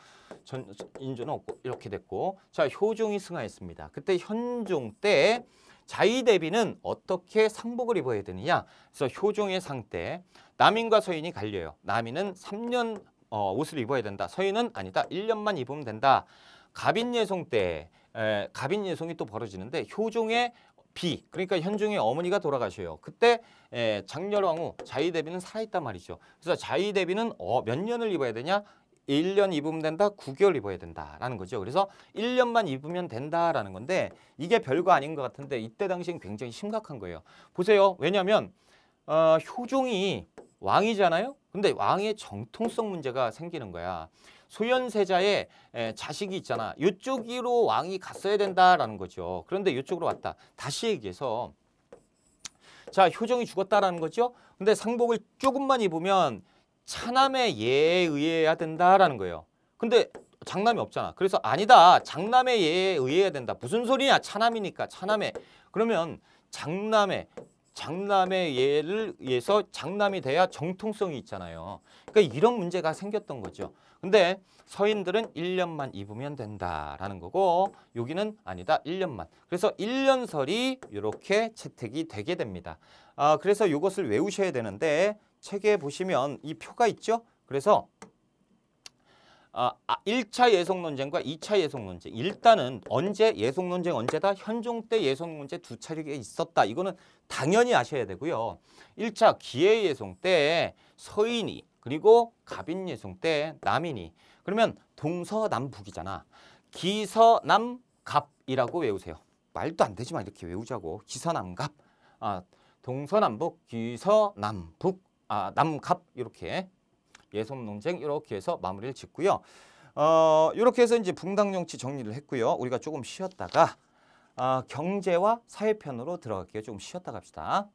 전 인조는 없고 이렇게 됐고 자 효종이 승하했습니다. 그때 현종 때 자의 대비는 어떻게 상복을 입어야 되느냐? 그래서 효종의 상때 남인과 서인이 갈려요. 남인은 3년 어, 옷을 입어야 된다. 서인은 아니다. 1년만 입으면 된다. 갑인예송 때 에, 갑인예송이 또 벌어지는데 효종의 비 그러니까 현종의 어머니가 돌아가셔요. 그때 에, 장렬왕후 자의대비는 살아있단 말이죠. 그래서 자의대비는 어, 몇 년을 입어야 되냐? 1년 입으면 된다, 9개월 입어야 된다라는 거죠. 그래서 1년만 입으면 된다라는 건데 이게 별거 아닌 것 같은데 이때 당시엔 굉장히 심각한 거예요. 보세요. 왜냐하면 어, 효종이 왕이잖아요. 근데 왕의 정통성 문제가 생기는 거야. 소현세자의 자식이 있잖아. 이쪽으로 왕이 갔어야 된다라는 거죠. 그런데 이쪽으로 왔다. 다시 얘기해서 자 효정이 죽었다라는 거죠. 근데 상복을 조금만 입으면 차남의 예에 의해야 된다라는 거예요. 근데 장남이 없잖아. 그래서 아니다. 장남의 예에 의해야 된다. 무슨 소리냐? 차남이니까 차남의. 그러면 장남의 장남의 예를 위해서 장남이 돼야 정통성이 있잖아요. 그러니까 이런 문제가 생겼던 거죠. 근데 서인들은 1년만 입으면 된다라는 거고 여기는 아니다. 1년만. 그래서 1년설이 이렇게 채택이 되게 됩니다. 아, 그래서 이것을 외우셔야 되는데 책에 보시면 이 표가 있죠. 그래서 아, 1차 아, 예속 논쟁과 2차 예속 논쟁. 일단은 언제 예속 논쟁 언제다? 현종 때 예속 논쟁 두 차례가 있었다. 이거는 당연히 아셔야 되고요. 1차 기해 예송 때 서인이 그리고 갑인 예송 때 남인이 그러면 동서남북이잖아. 기서남갑이라고 외우세요. 말도 안 되지만 이렇게 외우자고. 기서남갑. 아, 동서남북 기서남북 아, 남갑 이렇게 예속 논쟁 이렇게 해서 마무리를 짓고요. 어, 이렇게 해서 이제 붕당 정치 정리를 했고요. 우리가 조금 쉬었다가 어, 경제와 사회편으로 들어갈게요. 조금 쉬었다 갑시다.